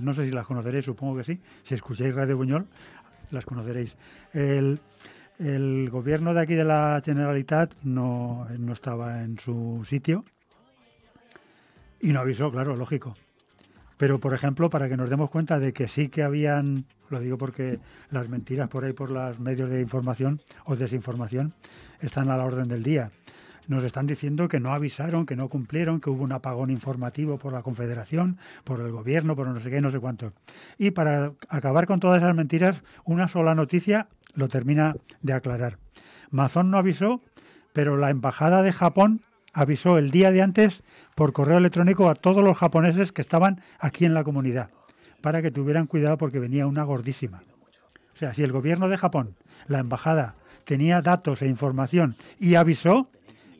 no sé si las conoceréis, supongo que sí. Si escucháis Radio Buñol, las conoceréis. El, el gobierno de aquí de la Generalitat no, no estaba en su sitio y no avisó, claro, lógico. Pero, por ejemplo, para que nos demos cuenta de que sí que habían, lo digo porque las mentiras por ahí por los medios de información o desinformación están a la orden del día. Nos están diciendo que no avisaron, que no cumplieron, que hubo un apagón informativo por la Confederación, por el gobierno, por no sé qué, no sé cuánto. Y para acabar con todas esas mentiras, una sola noticia lo termina de aclarar. Mazón no avisó, pero la embajada de Japón avisó el día de antes por correo electrónico a todos los japoneses que estaban aquí en la comunidad, para que tuvieran cuidado porque venía una gordísima. O sea, si el gobierno de Japón, la embajada, tenía datos e información y avisó,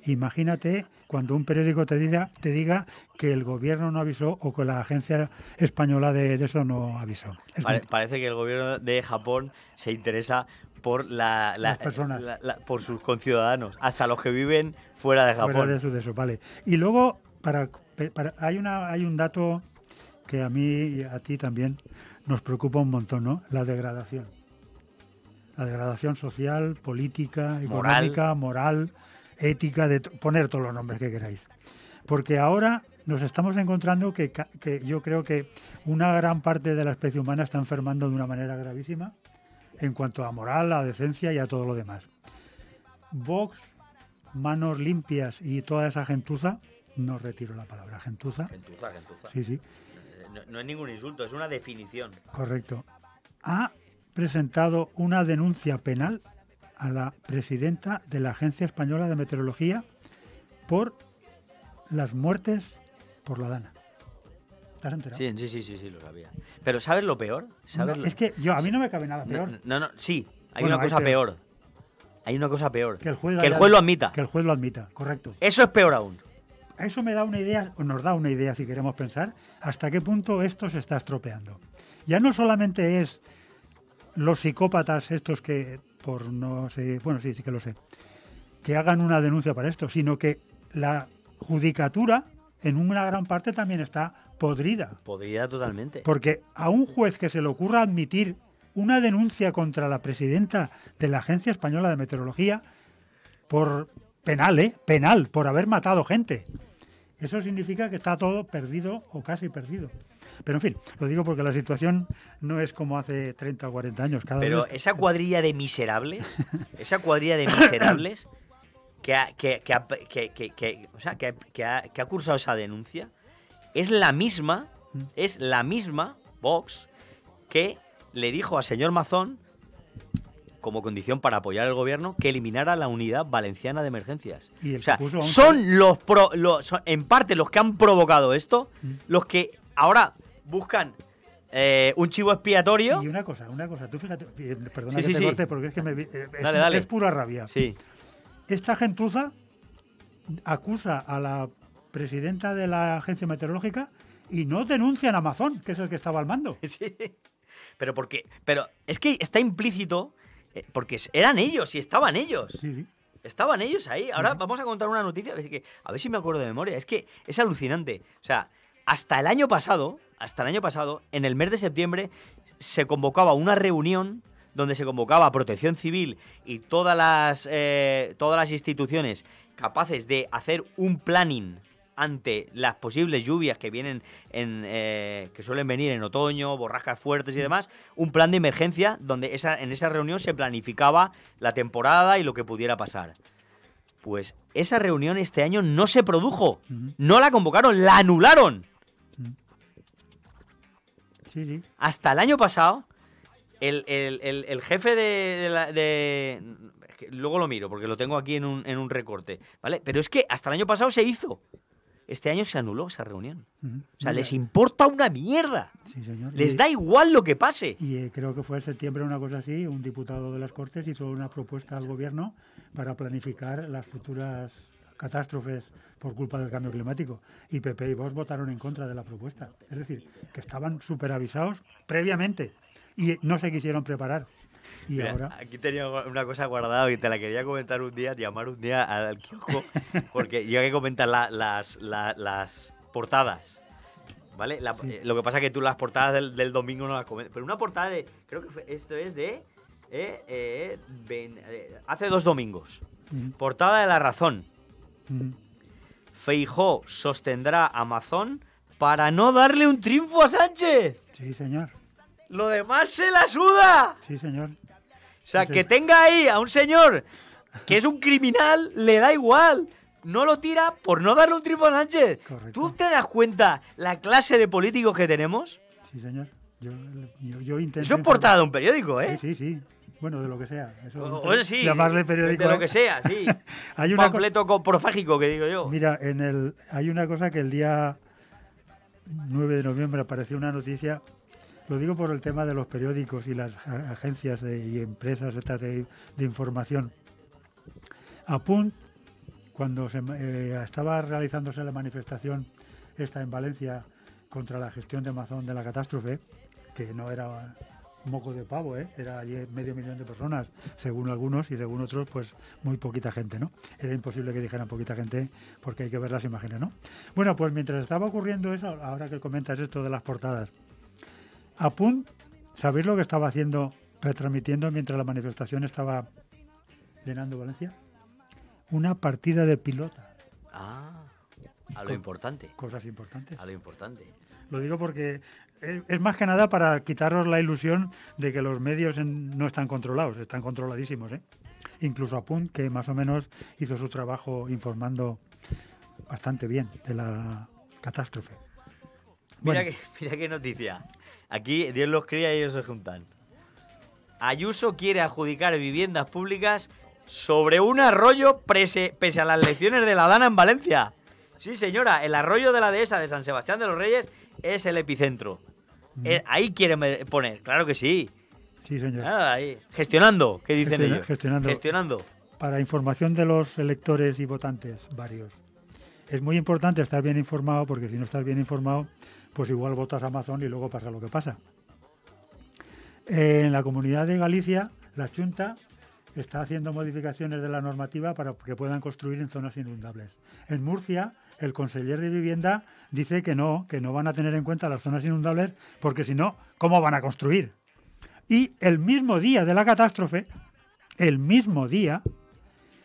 imagínate cuando un periódico te diga, te diga que el gobierno no avisó o que la agencia española de, de eso no avisó. Es parece que el gobierno de Japón se interesa por la, la- Las personas. la- por sus conciudadanos, hasta los que viven fuera de Japón. Fuera de eso, de eso, vale. Y luego, para, para- hay, una, hay un dato que a mí y a ti también nos preocupa un montón, ¿no? La degradación. La degradación social, política, económica, moral, ética, de poner todos los nombres que queráis. Porque ahora nos estamos encontrando que, que yo creo que una gran parte de la especie humana está enfermando de una manera gravísima en cuanto a moral, a decencia y a todo lo demás. Vox, manos limpias y toda esa gentuza, no retiro la palabra gentuza, Gentuza, gentuza. sí, sí, Eh, No, no es ningún insulto, es una definición. correcto, ha presentado una denuncia penal a la presidenta de la Agencia Española de Meteorología por las muertes por la dana. ¿Te has enterado? Sí, sí, sí, sí, sí, lo sabía. Pero ¿sabes lo peor? ¿Sabes No, lo- es que yo, a mí no me cabe nada peor No, no, sí, hay Bueno, una hay cosa peor. peor. Hay una cosa peor. que el juez, Que el juez lo admita. Que el juez lo admita, correcto. Eso es peor aún. Eso me da una idea, o nos da una idea si queremos pensar, hasta qué punto esto se está estropeando. Ya no solamente es los psicópatas estos que, por no sé, bueno, sí, sí que lo sé, que hagan una denuncia para esto, sino que la judicatura en una gran parte también está podrida. Podría totalmente. Porque a un juez que se le ocurra admitir una denuncia contra la presidenta de la Agencia Española de Meteorología por penal, ¿eh? Penal, por haber matado gente. Eso significa que está todo perdido o casi perdido. Pero en fin, lo digo porque la situación no es como hace 30 o 40 años. Cada Pero vez- esa cuadrilla de miserables, esa cuadrilla de miserables que ha, que, que ha- que- que- que- o sea, que, que ha, que ha cursado esa denuncia, es la misma, Mm. es la misma Vox que le dijo al señor Mazón, como condición para apoyar el gobierno, que eliminara la unidad valenciana de emergencias. Y O sea, un son los, pro- los- son en parte los que han provocado esto, Mm. los que ahora buscan eh, un chivo expiatorio. Y una cosa, una cosa, tú fíjate, eh, perdona Sí, que sí, te sí. corte porque es que me, eh, es, Dale, dale. es pura rabia. Sí. Esta gentuza acusa a la presidenta de la agencia meteorológica y no denuncian a Amazon, que es el que estaba al mando. Sí. Pero porque. Pero es que está implícito. eh, Porque eran ellos y estaban ellos. Sí, sí. Estaban ellos ahí. Ahora vamos a contar una noticia. que- a ver si me acuerdo de memoria. Es que es alucinante. O sea, hasta el año pasado, hasta el año pasado, en el mes de septiembre, se convocaba una reunión donde se convocaba a Protección Civil y todas las, eh, todas las instituciones capaces de hacer un planning ante las posibles lluvias que vienen en, eh, que suelen venir en otoño, borrascas fuertes y demás, un plan de emergencia donde esa, en esa reunión se planificaba la temporada y lo que pudiera pasar. Pues esa reunión este año no se produjo, Ujú. no la convocaron, la anularon. Sí, sí. Hasta el año pasado, el, el- el- el jefe de, de la- de- luego lo miro porque lo tengo aquí en un, en un recorte, ¿vale? Pero es que hasta el año pasado se hizo. Este año se anuló esa reunión. O sea, Mira, les importa una mierda. sí, señor. Les Y- da igual lo que pase. Y eh, creo que fue en septiembre una cosa así, un diputado de las Cortes hizo una propuesta al gobierno para planificar las futuras catástrofes por culpa del cambio climático. Y PP y Vox votaron en contra de la propuesta. Es decir, que estaban súper avisados previamente y no se quisieron preparar. Y Mira, ahora... Aquí tenía una cosa guardada y te la quería comentar un día, llamar un día al kiosco, porque yo hay que comentar la- las, la- las portadas. ¿Vale? La- eh, lo que pasa es que tú las portadas del, del domingo no las comentas. Pero una portada de. Creo que fue- esto es de. eh, eh, hace dos domingos. Portada de La Razón. ujú. Feijó sostendrá a Amazon para no darle un triunfo a Sánchez. Sí, señor. Lo demás se la suda. Sí, señor. O sea, que tenga ahí a un señor que es un criminal, le da igual. No lo tira por no darle un triunfo a Sánchez. Correcto. ¿Tú te das cuenta la clase de políticos que tenemos? Sí, señor. Yo, yo, yo intento... Eso es portada de un periódico, ¿eh? Sí, sí, sí. Bueno, de lo que sea. Eso, O- Bueno, sí. Llamarle periódico. De lo ¿eh? que sea, sí. Hay un una co- panfleto coprofágico, que digo yo. Mira, en el, hay una cosa que el día 9 de noviembre apareció una noticia, lo digo por el tema de los periódicos y las agencias y empresas de, de información. Apunt, cuando eh, estaba realizándose la manifestación esta en Valencia contra la gestión de Amazon de la catástrofe, que no era moco de pavo, ¿eh? era allí medio millón de personas, según algunos y según otros, pues muy poquita gente, ¿no? Era imposible que dijeran poquita gente porque hay que ver las imágenes, ¿no? Bueno, pues mientras estaba ocurriendo eso, ahora que comentas esto de las portadas, Apunt, ¿sabéis lo que estaba haciendo, retransmitiendo mientras la manifestación estaba llenando Valencia? Una partida de pilota. Ah. A lo Co- importante. Cosas importantes. A lo importante. Lo digo porque es, es más que nada para quitaros la ilusión de que los medios en- no están controlados, están controladísimos. ¿eh? Incluso Apunt, que más o menos hizo su trabajo informando bastante bien de la catástrofe. Mira, que, mira qué noticia. Aquí Dios los cría y ellos se juntan. Ayuso quiere adjudicar viviendas públicas sobre un arroyo prese- pese a las lecciones de la Dana en Valencia. Sí, señora, el arroyo de la dehesa de San Sebastián de los Reyes es el epicentro. Eh, ahí quieren poner, claro que sí. sí, señor. Ah, ahí. Gestionando, ¿qué dicen Gestiona- ellos? gestionando. Gestionando. Para información de los electores y votantes, varios. Es muy importante estar bien informado porque si no estás bien informado, pues igual votas a Amazon y luego pasa lo que pasa. En la comunidad de Galicia, la Junta está haciendo modificaciones de la normativa para que puedan construir en zonas inundables. En Murcia, el conseller de Vivienda dice que no, que no van a tener en cuenta las zonas inundables porque si no, ¿cómo van a construir? Y el mismo día de la catástrofe, el mismo día,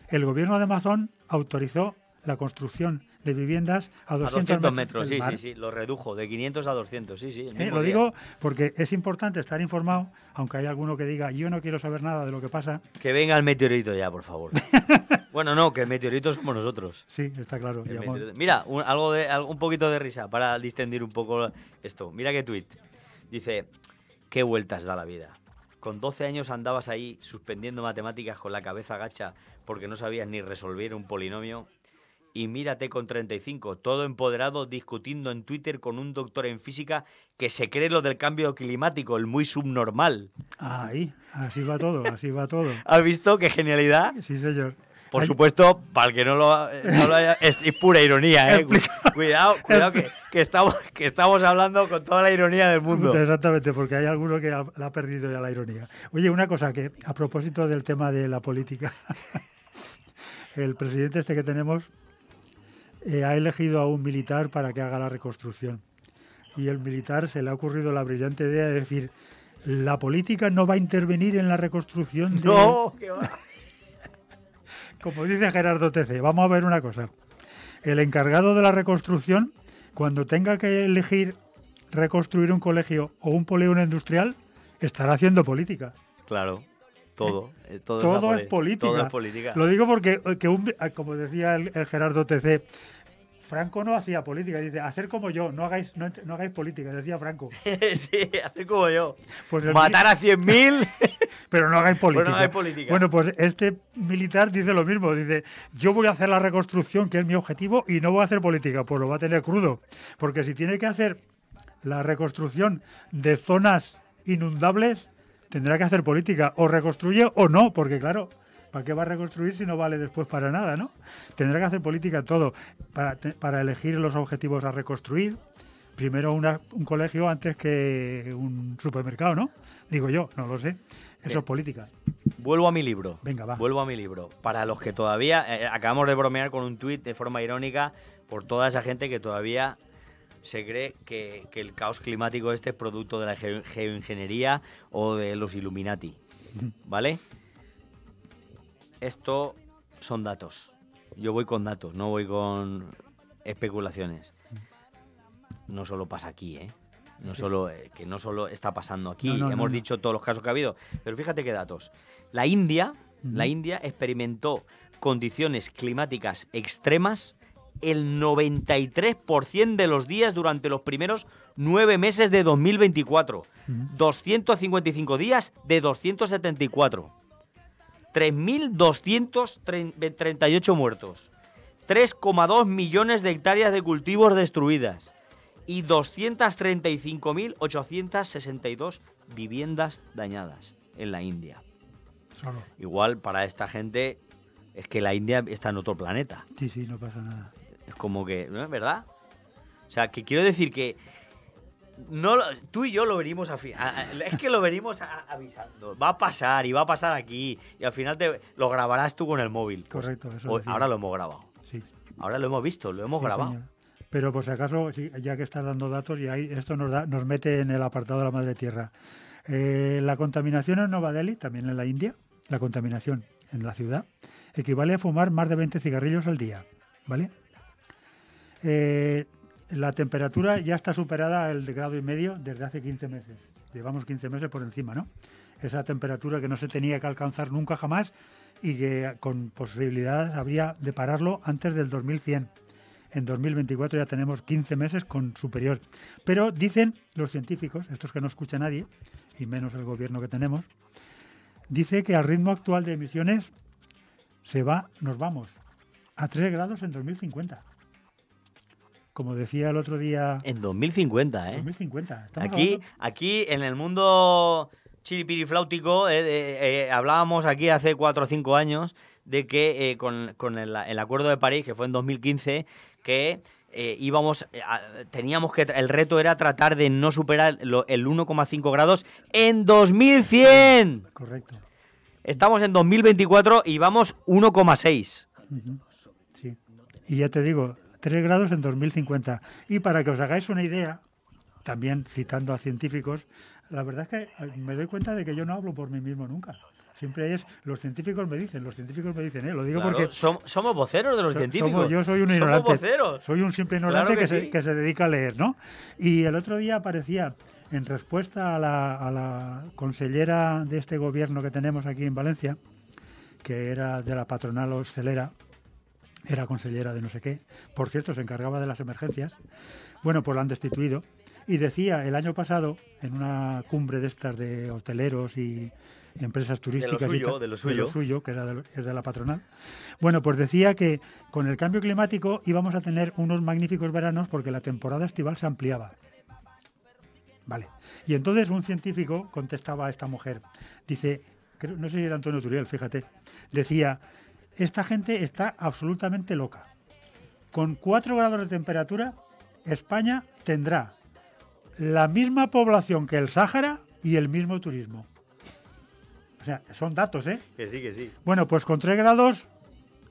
el gobierno de Amazon autorizó la construcción de viviendas a A 200, 200 metros, sí, sí, sí. Lo redujo de 500 a 200, sí, sí. Eh, lo día. digo porque es importante estar informado, aunque hay alguno que diga yo no quiero saber nada de lo que pasa. Que venga el meteorito ya, por favor. bueno, no, que el meteorito somos nosotros. Sí, está claro. Mira, un, algo de, algo- un poquito de risa para distendir un poco esto. Mira qué tuit. Dice, qué vueltas da la vida. Con 12 años andabas ahí suspendiendo matemáticas con la cabeza gacha porque no sabías ni resolver un polinomio. Y mírate con 35, todo empoderado discutiendo en Twitter con un doctor en física que se cree lo del cambio climático, el muy subnormal. Ahí, así va todo, así va todo. ¿Has visto qué genialidad? Sí, señor. Por supuesto, para el que no lo, eh, no lo haya, es, es pura ironía, ¿eh? Cu- Cuidado, cuidado que, que estamos, que estamos hablando con toda la ironía del mundo. Exactamente, porque hay alguno que ha, la ha perdido ya la ironía. Oye, una cosa que a propósito del tema de la política, el presidente este que tenemos eh, ha elegido a un militar para que haga la reconstrucción. Y el militar se le ha ocurrido la brillante idea de decir, la política no va a intervenir en la reconstrucción de... No, que va. Como dice Gerardo TC, vamos a ver una cosa. El encargado de la reconstrucción, cuando tenga que elegir reconstruir un colegio o un polígono industrial, estará haciendo política. Claro, todo. eh, Todo, poli- es política. Todo es política. Lo digo porque, eh, que un- ah, como decía el, el Gerardo TC, Franco no hacía política. Dice, hacer como yo, no hagáis, no, no hagáis política, decía Franco. sí, hacer como yo. Pues Matar a 100.000. Pero no hagáis política. Pero no hagáis política. Bueno, pues este militar dice lo mismo. Dice, yo voy a hacer la reconstrucción, que es mi objetivo, y no voy a hacer política. Pues lo va a tener crudo. Porque si tiene que hacer la reconstrucción de zonas inundables, tendrá que hacer política. O reconstruye o no, porque claro, ¿para qué va a reconstruir si no vale después para nada, no? Tendrá que hacer política todo. Para, elegir los objetivos a reconstruir, primero una- un colegio antes que un supermercado, ¿no? Digo yo, no lo sé. Eso es política. Vuelvo a mi libro. Venga, va. Vuelvo a mi libro. Para los que todavía. eh, acabamos de bromear con un tuit de forma irónica por toda esa gente que todavía se cree que, que el caos climático este es producto de la geo- geoingeniería o de los Illuminati. ¿Vale? Esto son datos. Yo voy con datos, no voy con especulaciones. No solo pasa aquí, ¿eh? No solo, eh, que no solo está pasando aquí, No, no, no, hemos no. dicho todos los casos que ha habido, pero fíjate qué datos. La India, la. India experimentó condiciones climáticas extremas el 93% de los días durante los primeros nueve meses de 2024. 255 días de 274. 3.238 muertos. 3,2 millones de hectáreas de cultivos destruidas. Y 235.862 viviendas dañadas en la India. Solo. Igual para esta gente es que la India está en otro planeta. Sí, sí, no pasa nada. Es como que, ¿no? ¿verdad? O sea, que quiero decir que no tú y yo lo venimos a, es que lo venimos a- avisando. Va a pasar y va a pasar aquí y al final te lo grabarás tú con el móvil. Pues, Correcto, eso hoy- ahora lo hemos grabado. Sí. Ahora lo hemos visto, lo hemos Sí, grabado. señor. Pero por si acaso, ya que estás dando datos, y ahí esto nos, da, nos mete en el apartado de la madre tierra. Eh, la contaminación en Nueva Delhi, también en la India, la contaminación en la ciudad, equivale a fumar más de 20 cigarrillos al día. ¿Vale? Eh, la temperatura ya está superada el grado y medio desde hace 15 meses. Llevamos 15 meses por encima, ¿no? Esa temperatura que no se tenía que alcanzar nunca jamás y que con posibilidades habría de pararlo antes del 2100. En 2024 ya tenemos 15 meses con superior. Pero dicen los científicos, estos que no escucha nadie, y menos el gobierno que tenemos, dice que al ritmo actual de emisiones se va, nos vamos a 3 grados en 2050. Como decía el otro día, En 2050, ¿eh? 2050. Estamos Aquí, hablando- aquí en el mundo chiripirifláutico, eh, eh, eh, hablábamos aquí hace cuatro o cinco años de que eh, con, con el, el Acuerdo de París, que fue en 2015, que eh, íbamos, eh, a- teníamos que, el reto era tratar de no superar lo- el 1,5 grados en 2100. Correcto. Estamos en 2024 y vamos 1,6. Ujú, Sí. Y ya te digo, 3 grados en 2050. Y para que os hagáis una idea, también citando a científicos, la verdad es que eh, me doy cuenta de que yo no hablo por mí mismo nunca. Siempre es, los científicos me dicen, los científicos me dicen, ¿eh? lo digo Claro, porque som- somos voceros de los So- científicos. somos- yo soy un ignorante. voceros. Soy un simple ignorante Claro que, que se, que se dedica a leer, ¿no? Y el otro día aparecía, en respuesta a la, a la consellera de este gobierno que tenemos aquí en Valencia, que era de la patronal hostelera, era consellera de no sé qué, por cierto, se encargaba de las emergencias, bueno, pues la han destituido. Y decía el año pasado, en una cumbre de estas de hoteleros y empresas turísticas, y suyo, tal, de lo suyo. suyo, que era de, lo- es de la patronal, bueno, pues decía que con el cambio climático íbamos a tener unos magníficos veranos porque la temporada estival se ampliaba. Vale. Y entonces un científico contestaba a esta mujer. Dice, no sé si era Antonio Turiel, fíjate, decía, esta gente está absolutamente loca. Con 4 grados de temperatura, España tendrá la misma población que el Sáhara y el mismo turismo. O sea, son datos, ¿eh? Que sí, que sí. Bueno, pues con 3 grados,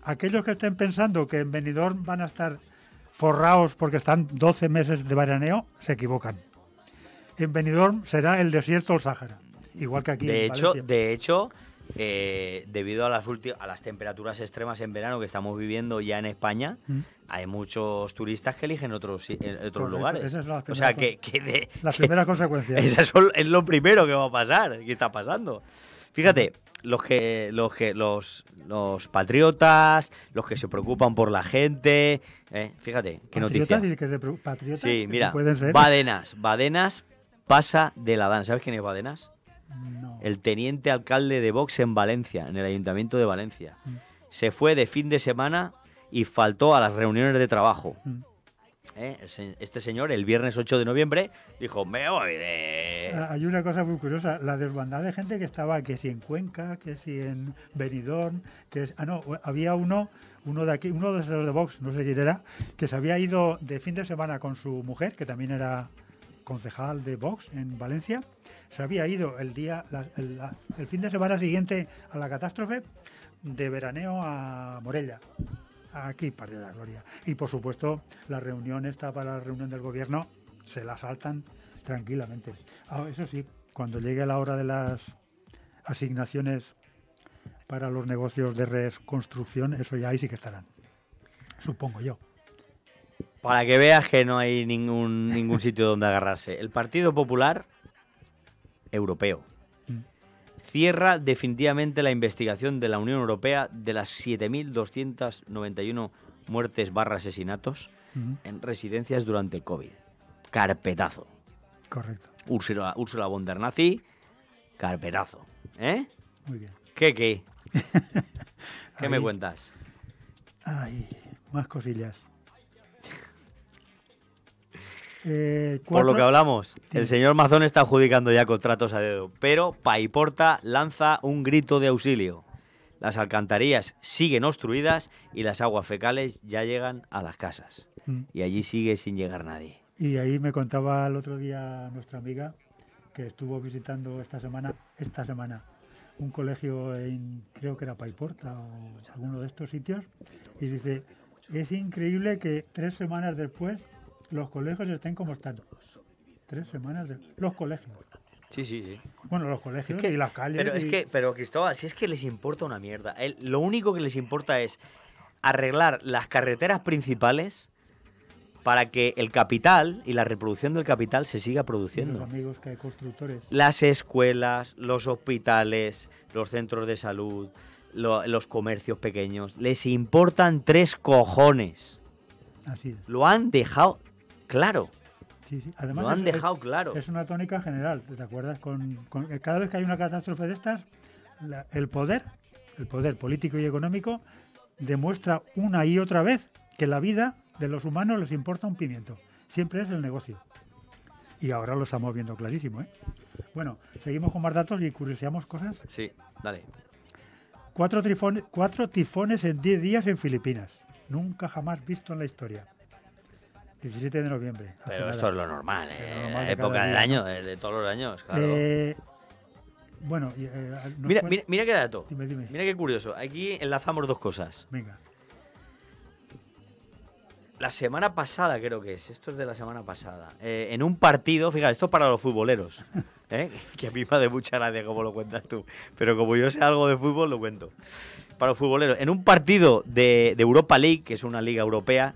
aquellos que estén pensando que en Benidorm van a estar forrados porque están 12 meses de veraneo, se equivocan. En Benidorm será el desierto o el Sáhara, igual que aquí De en hecho, Valencia. de hecho eh, debido a las, a las temperaturas extremas en verano que estamos viviendo ya en España, Mm. hay muchos turistas que eligen otros, en otros Correcto, lugares. esa es la o sea, que, que de- Las primeras consecuencias. Esa es lo primero que va a pasar, que está pasando. Fíjate, los que los que los, los patriotas, los que se preocupan por la gente, eh, fíjate, qué noticia. Patriotas y que se patriotas, Sí, mira, pueden ser. Badenas, Badenas pasa de la Dan. ¿Sabes quién es Badenas? No. El teniente alcalde de Vox en Valencia, en el ayuntamiento de Valencia. Mm. Se fue de fin de semana y faltó a las reuniones de trabajo. Mm. ¿Eh? Este señor, el viernes 8 de noviembre, dijo, me voy de... Ah, Hay una cosa muy curiosa, la desbandada de gente que estaba, que si en Cuenca, que si en Benidorm, que es, ah no, había uno, uno de aquí, uno de los de Vox, no sé quién era, que se había ido de fin de semana con su mujer, que también era concejal de Vox en Valencia, se había ido el día, la- el, fin de semana siguiente a la catástrofe de veraneo a Morella. Aquí, para la gloria. Y por supuesto, la reunión esta para la reunión del gobierno se la saltan tranquilamente. Ah, eso sí, cuando llegue la hora de las asignaciones para los negocios de reconstrucción, eso ya ahí sí que estarán. Supongo yo. Para que veas que no hay ningún, ningún sitio donde agarrarse. El Partido Popular Europeo Mm. cierra definitivamente la investigación de la Unión Europea de las 7.291 muertes barra asesinatos en residencias durante el COVID. Carpetazo. Correcto. Úrsula, Úrsula von der Nazi, carpetazo. ¿Eh? Muy bien. ¿Qué, qué? ¿Qué me cuentas? Ay, más cosillas. Eh, Por lo que hablamos, el señor Mazón está adjudicando ya contratos a dedo, pero Paiporta lanza un grito de auxilio. Las alcantarillas siguen obstruidas y las aguas fecales ya llegan a las casas. Mm. Y allí sigue sin llegar nadie. Y ahí me contaba el otro día nuestra amiga que estuvo visitando esta semana, esta semana, un colegio en, creo que era Paiporta o alguno de estos sitios, y dice, es increíble que tres semanas después los colegios estén como están. Tres semanas de los colegios. Sí, sí, sí. Bueno, los colegios Es que- y las calles. Pero es que, pero Cristóbal, si es que les importa una mierda. El- lo único que les importa es arreglar las carreteras principales para que el capital y la reproducción del capital se siga produciendo. Los amigos que hay constructores. Las escuelas, los hospitales, los centros de salud, lo- los comercios pequeños, les importan tres cojones. Así es. Lo han dejado claro. Sí, sí. Además, Lo han es- dejado claro. Es una tónica general, ¿te acuerdas? Con, con- que cada vez que hay una catástrofe de estas, la- el poder, el poder político y económico, demuestra una y otra vez que la vida de los humanos les importa un pimiento. Siempre es el negocio. Y ahora lo estamos viendo clarísimo, ¿eh? Bueno, seguimos con más datos y curioseamos cosas. Sí, dale. Cuatro, trifones, cuatro tifones en 10 días en Filipinas. Nunca jamás visto en la historia. 17 de noviembre. Pero nada. esto es lo normal, ¿eh? lo normal de época del año, ¿no? de, de todos los años, claro. Eh, bueno, y, eh, mira, mira, mira qué dato. Dime, dime. Mira qué curioso. Aquí enlazamos dos cosas. Venga. La semana pasada, creo que es. Esto es de la semana pasada. Eh, en un partido, fíjate, esto es para los futboleros. ¿eh? Que a mí me hace mucha gracia como lo cuentas tú. Pero como yo sé algo de fútbol, lo cuento. Para los futboleros. En un partido de, de Europa League, que es una liga europea,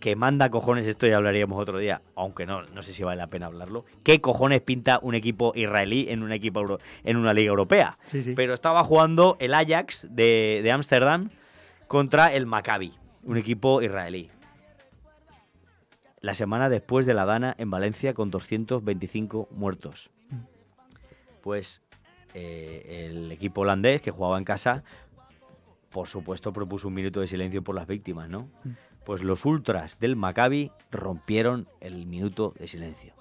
que manda cojones, esto ya hablaríamos otro día, aunque no, no sé si vale la pena hablarlo. ¿Qué cojones pinta un equipo israelí en un equipo euro- en una liga europea? Sí, sí. Pero estaba jugando el Ajax de de Ámsterdam contra el Maccabi, un equipo israelí. La semana después de la Dana en Valencia con 225 muertos. Pues eh, el equipo holandés que jugaba en casa, por supuesto, propuso un minuto de silencio por las víctimas, ¿no? Pues los ultras del Maccabi rompieron el minuto de silencio.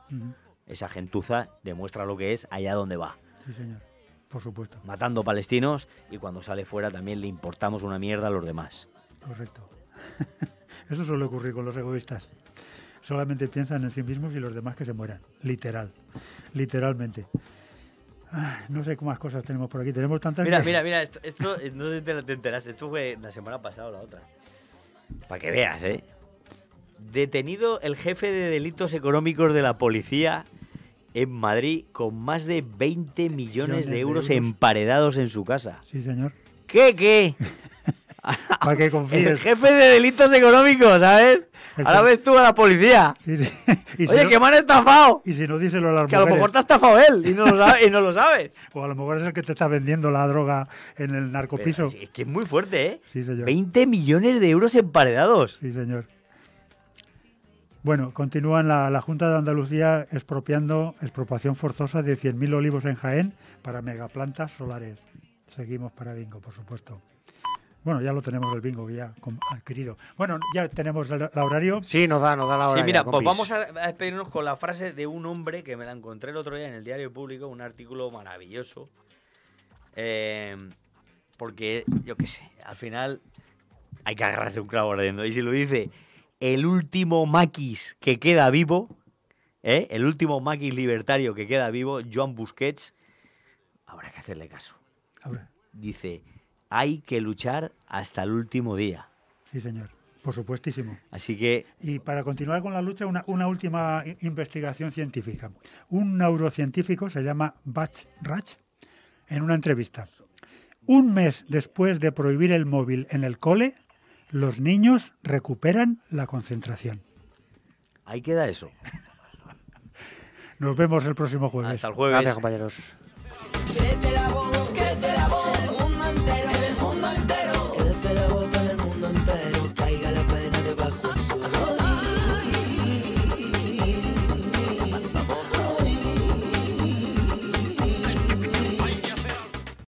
Esa gentuza demuestra lo que es allá donde va Sí, señor. Por supuesto. matando palestinos y cuando sale fuera también le importamos una mierda a los demás. Correcto. Eso suele ocurrir con los egoístas. Solamente piensan en sí mismos y los demás que se mueran. Literal. Literalmente. No sé qué más cosas tenemos por aquí. Tenemos tantas. Mira, que- mira, mira, esto, esto, no sé si te enteraste, esto fue la semana pasada o la otra. Para que veas, ¿eh? Detenido el jefe de delitos económicos de la policía en Madrid con más de 20 millones Millones de de euros euros. emparedados en su casa. Sí, señor. ¿Qué, qué? Para que El confíes. jefe de delitos económicos, ¿sabes? El Ahora ves tú a la policía. Sí, sí. Y si Oye, no- que me han estafado. Y si no, díselo a las Que a lo mejor te ha estafado él y no lo, sabe- y no lo sabes. O a lo mejor es el que te está vendiendo la droga en el Pero narcopiso. sí, es que es muy fuerte, ¿eh? Sí, señor. 20 millones de euros emparedados. Sí, señor. Bueno, continúan la, la Junta de Andalucía expropiando expropiación forzosa de 100.000 olivos en Jaén para megaplantas solares. Seguimos para bingo, por supuesto. Bueno, ya lo tenemos el bingo ya adquirido. Bueno, ya tenemos el, el horario. Sí, nos da, nos da la hora. Sí, mira, ya, pues vamos a a despedirnos con la frase de un hombre que me la encontré el otro día en el diario público, un artículo maravilloso. Eh, porque, yo qué sé, al final hay que agarrarse un clavo ardiendo. Y si lo dice el último maquis que queda vivo, ¿eh? el último maquis libertario que queda vivo, Joan Busquets, habrá que hacerle caso. Ahora, Dice, hay que luchar hasta el último día. sí, señor. Por supuestísimo. Así que Y para continuar con la lucha, una, una última investigación científica. Un neurocientífico se llama Bach Rach en una entrevista. Un mes después de prohibir el móvil en el cole, los niños recuperan la concentración. ahí queda eso. Nos vemos el próximo jueves. Hasta el jueves. Gracias, compañeros.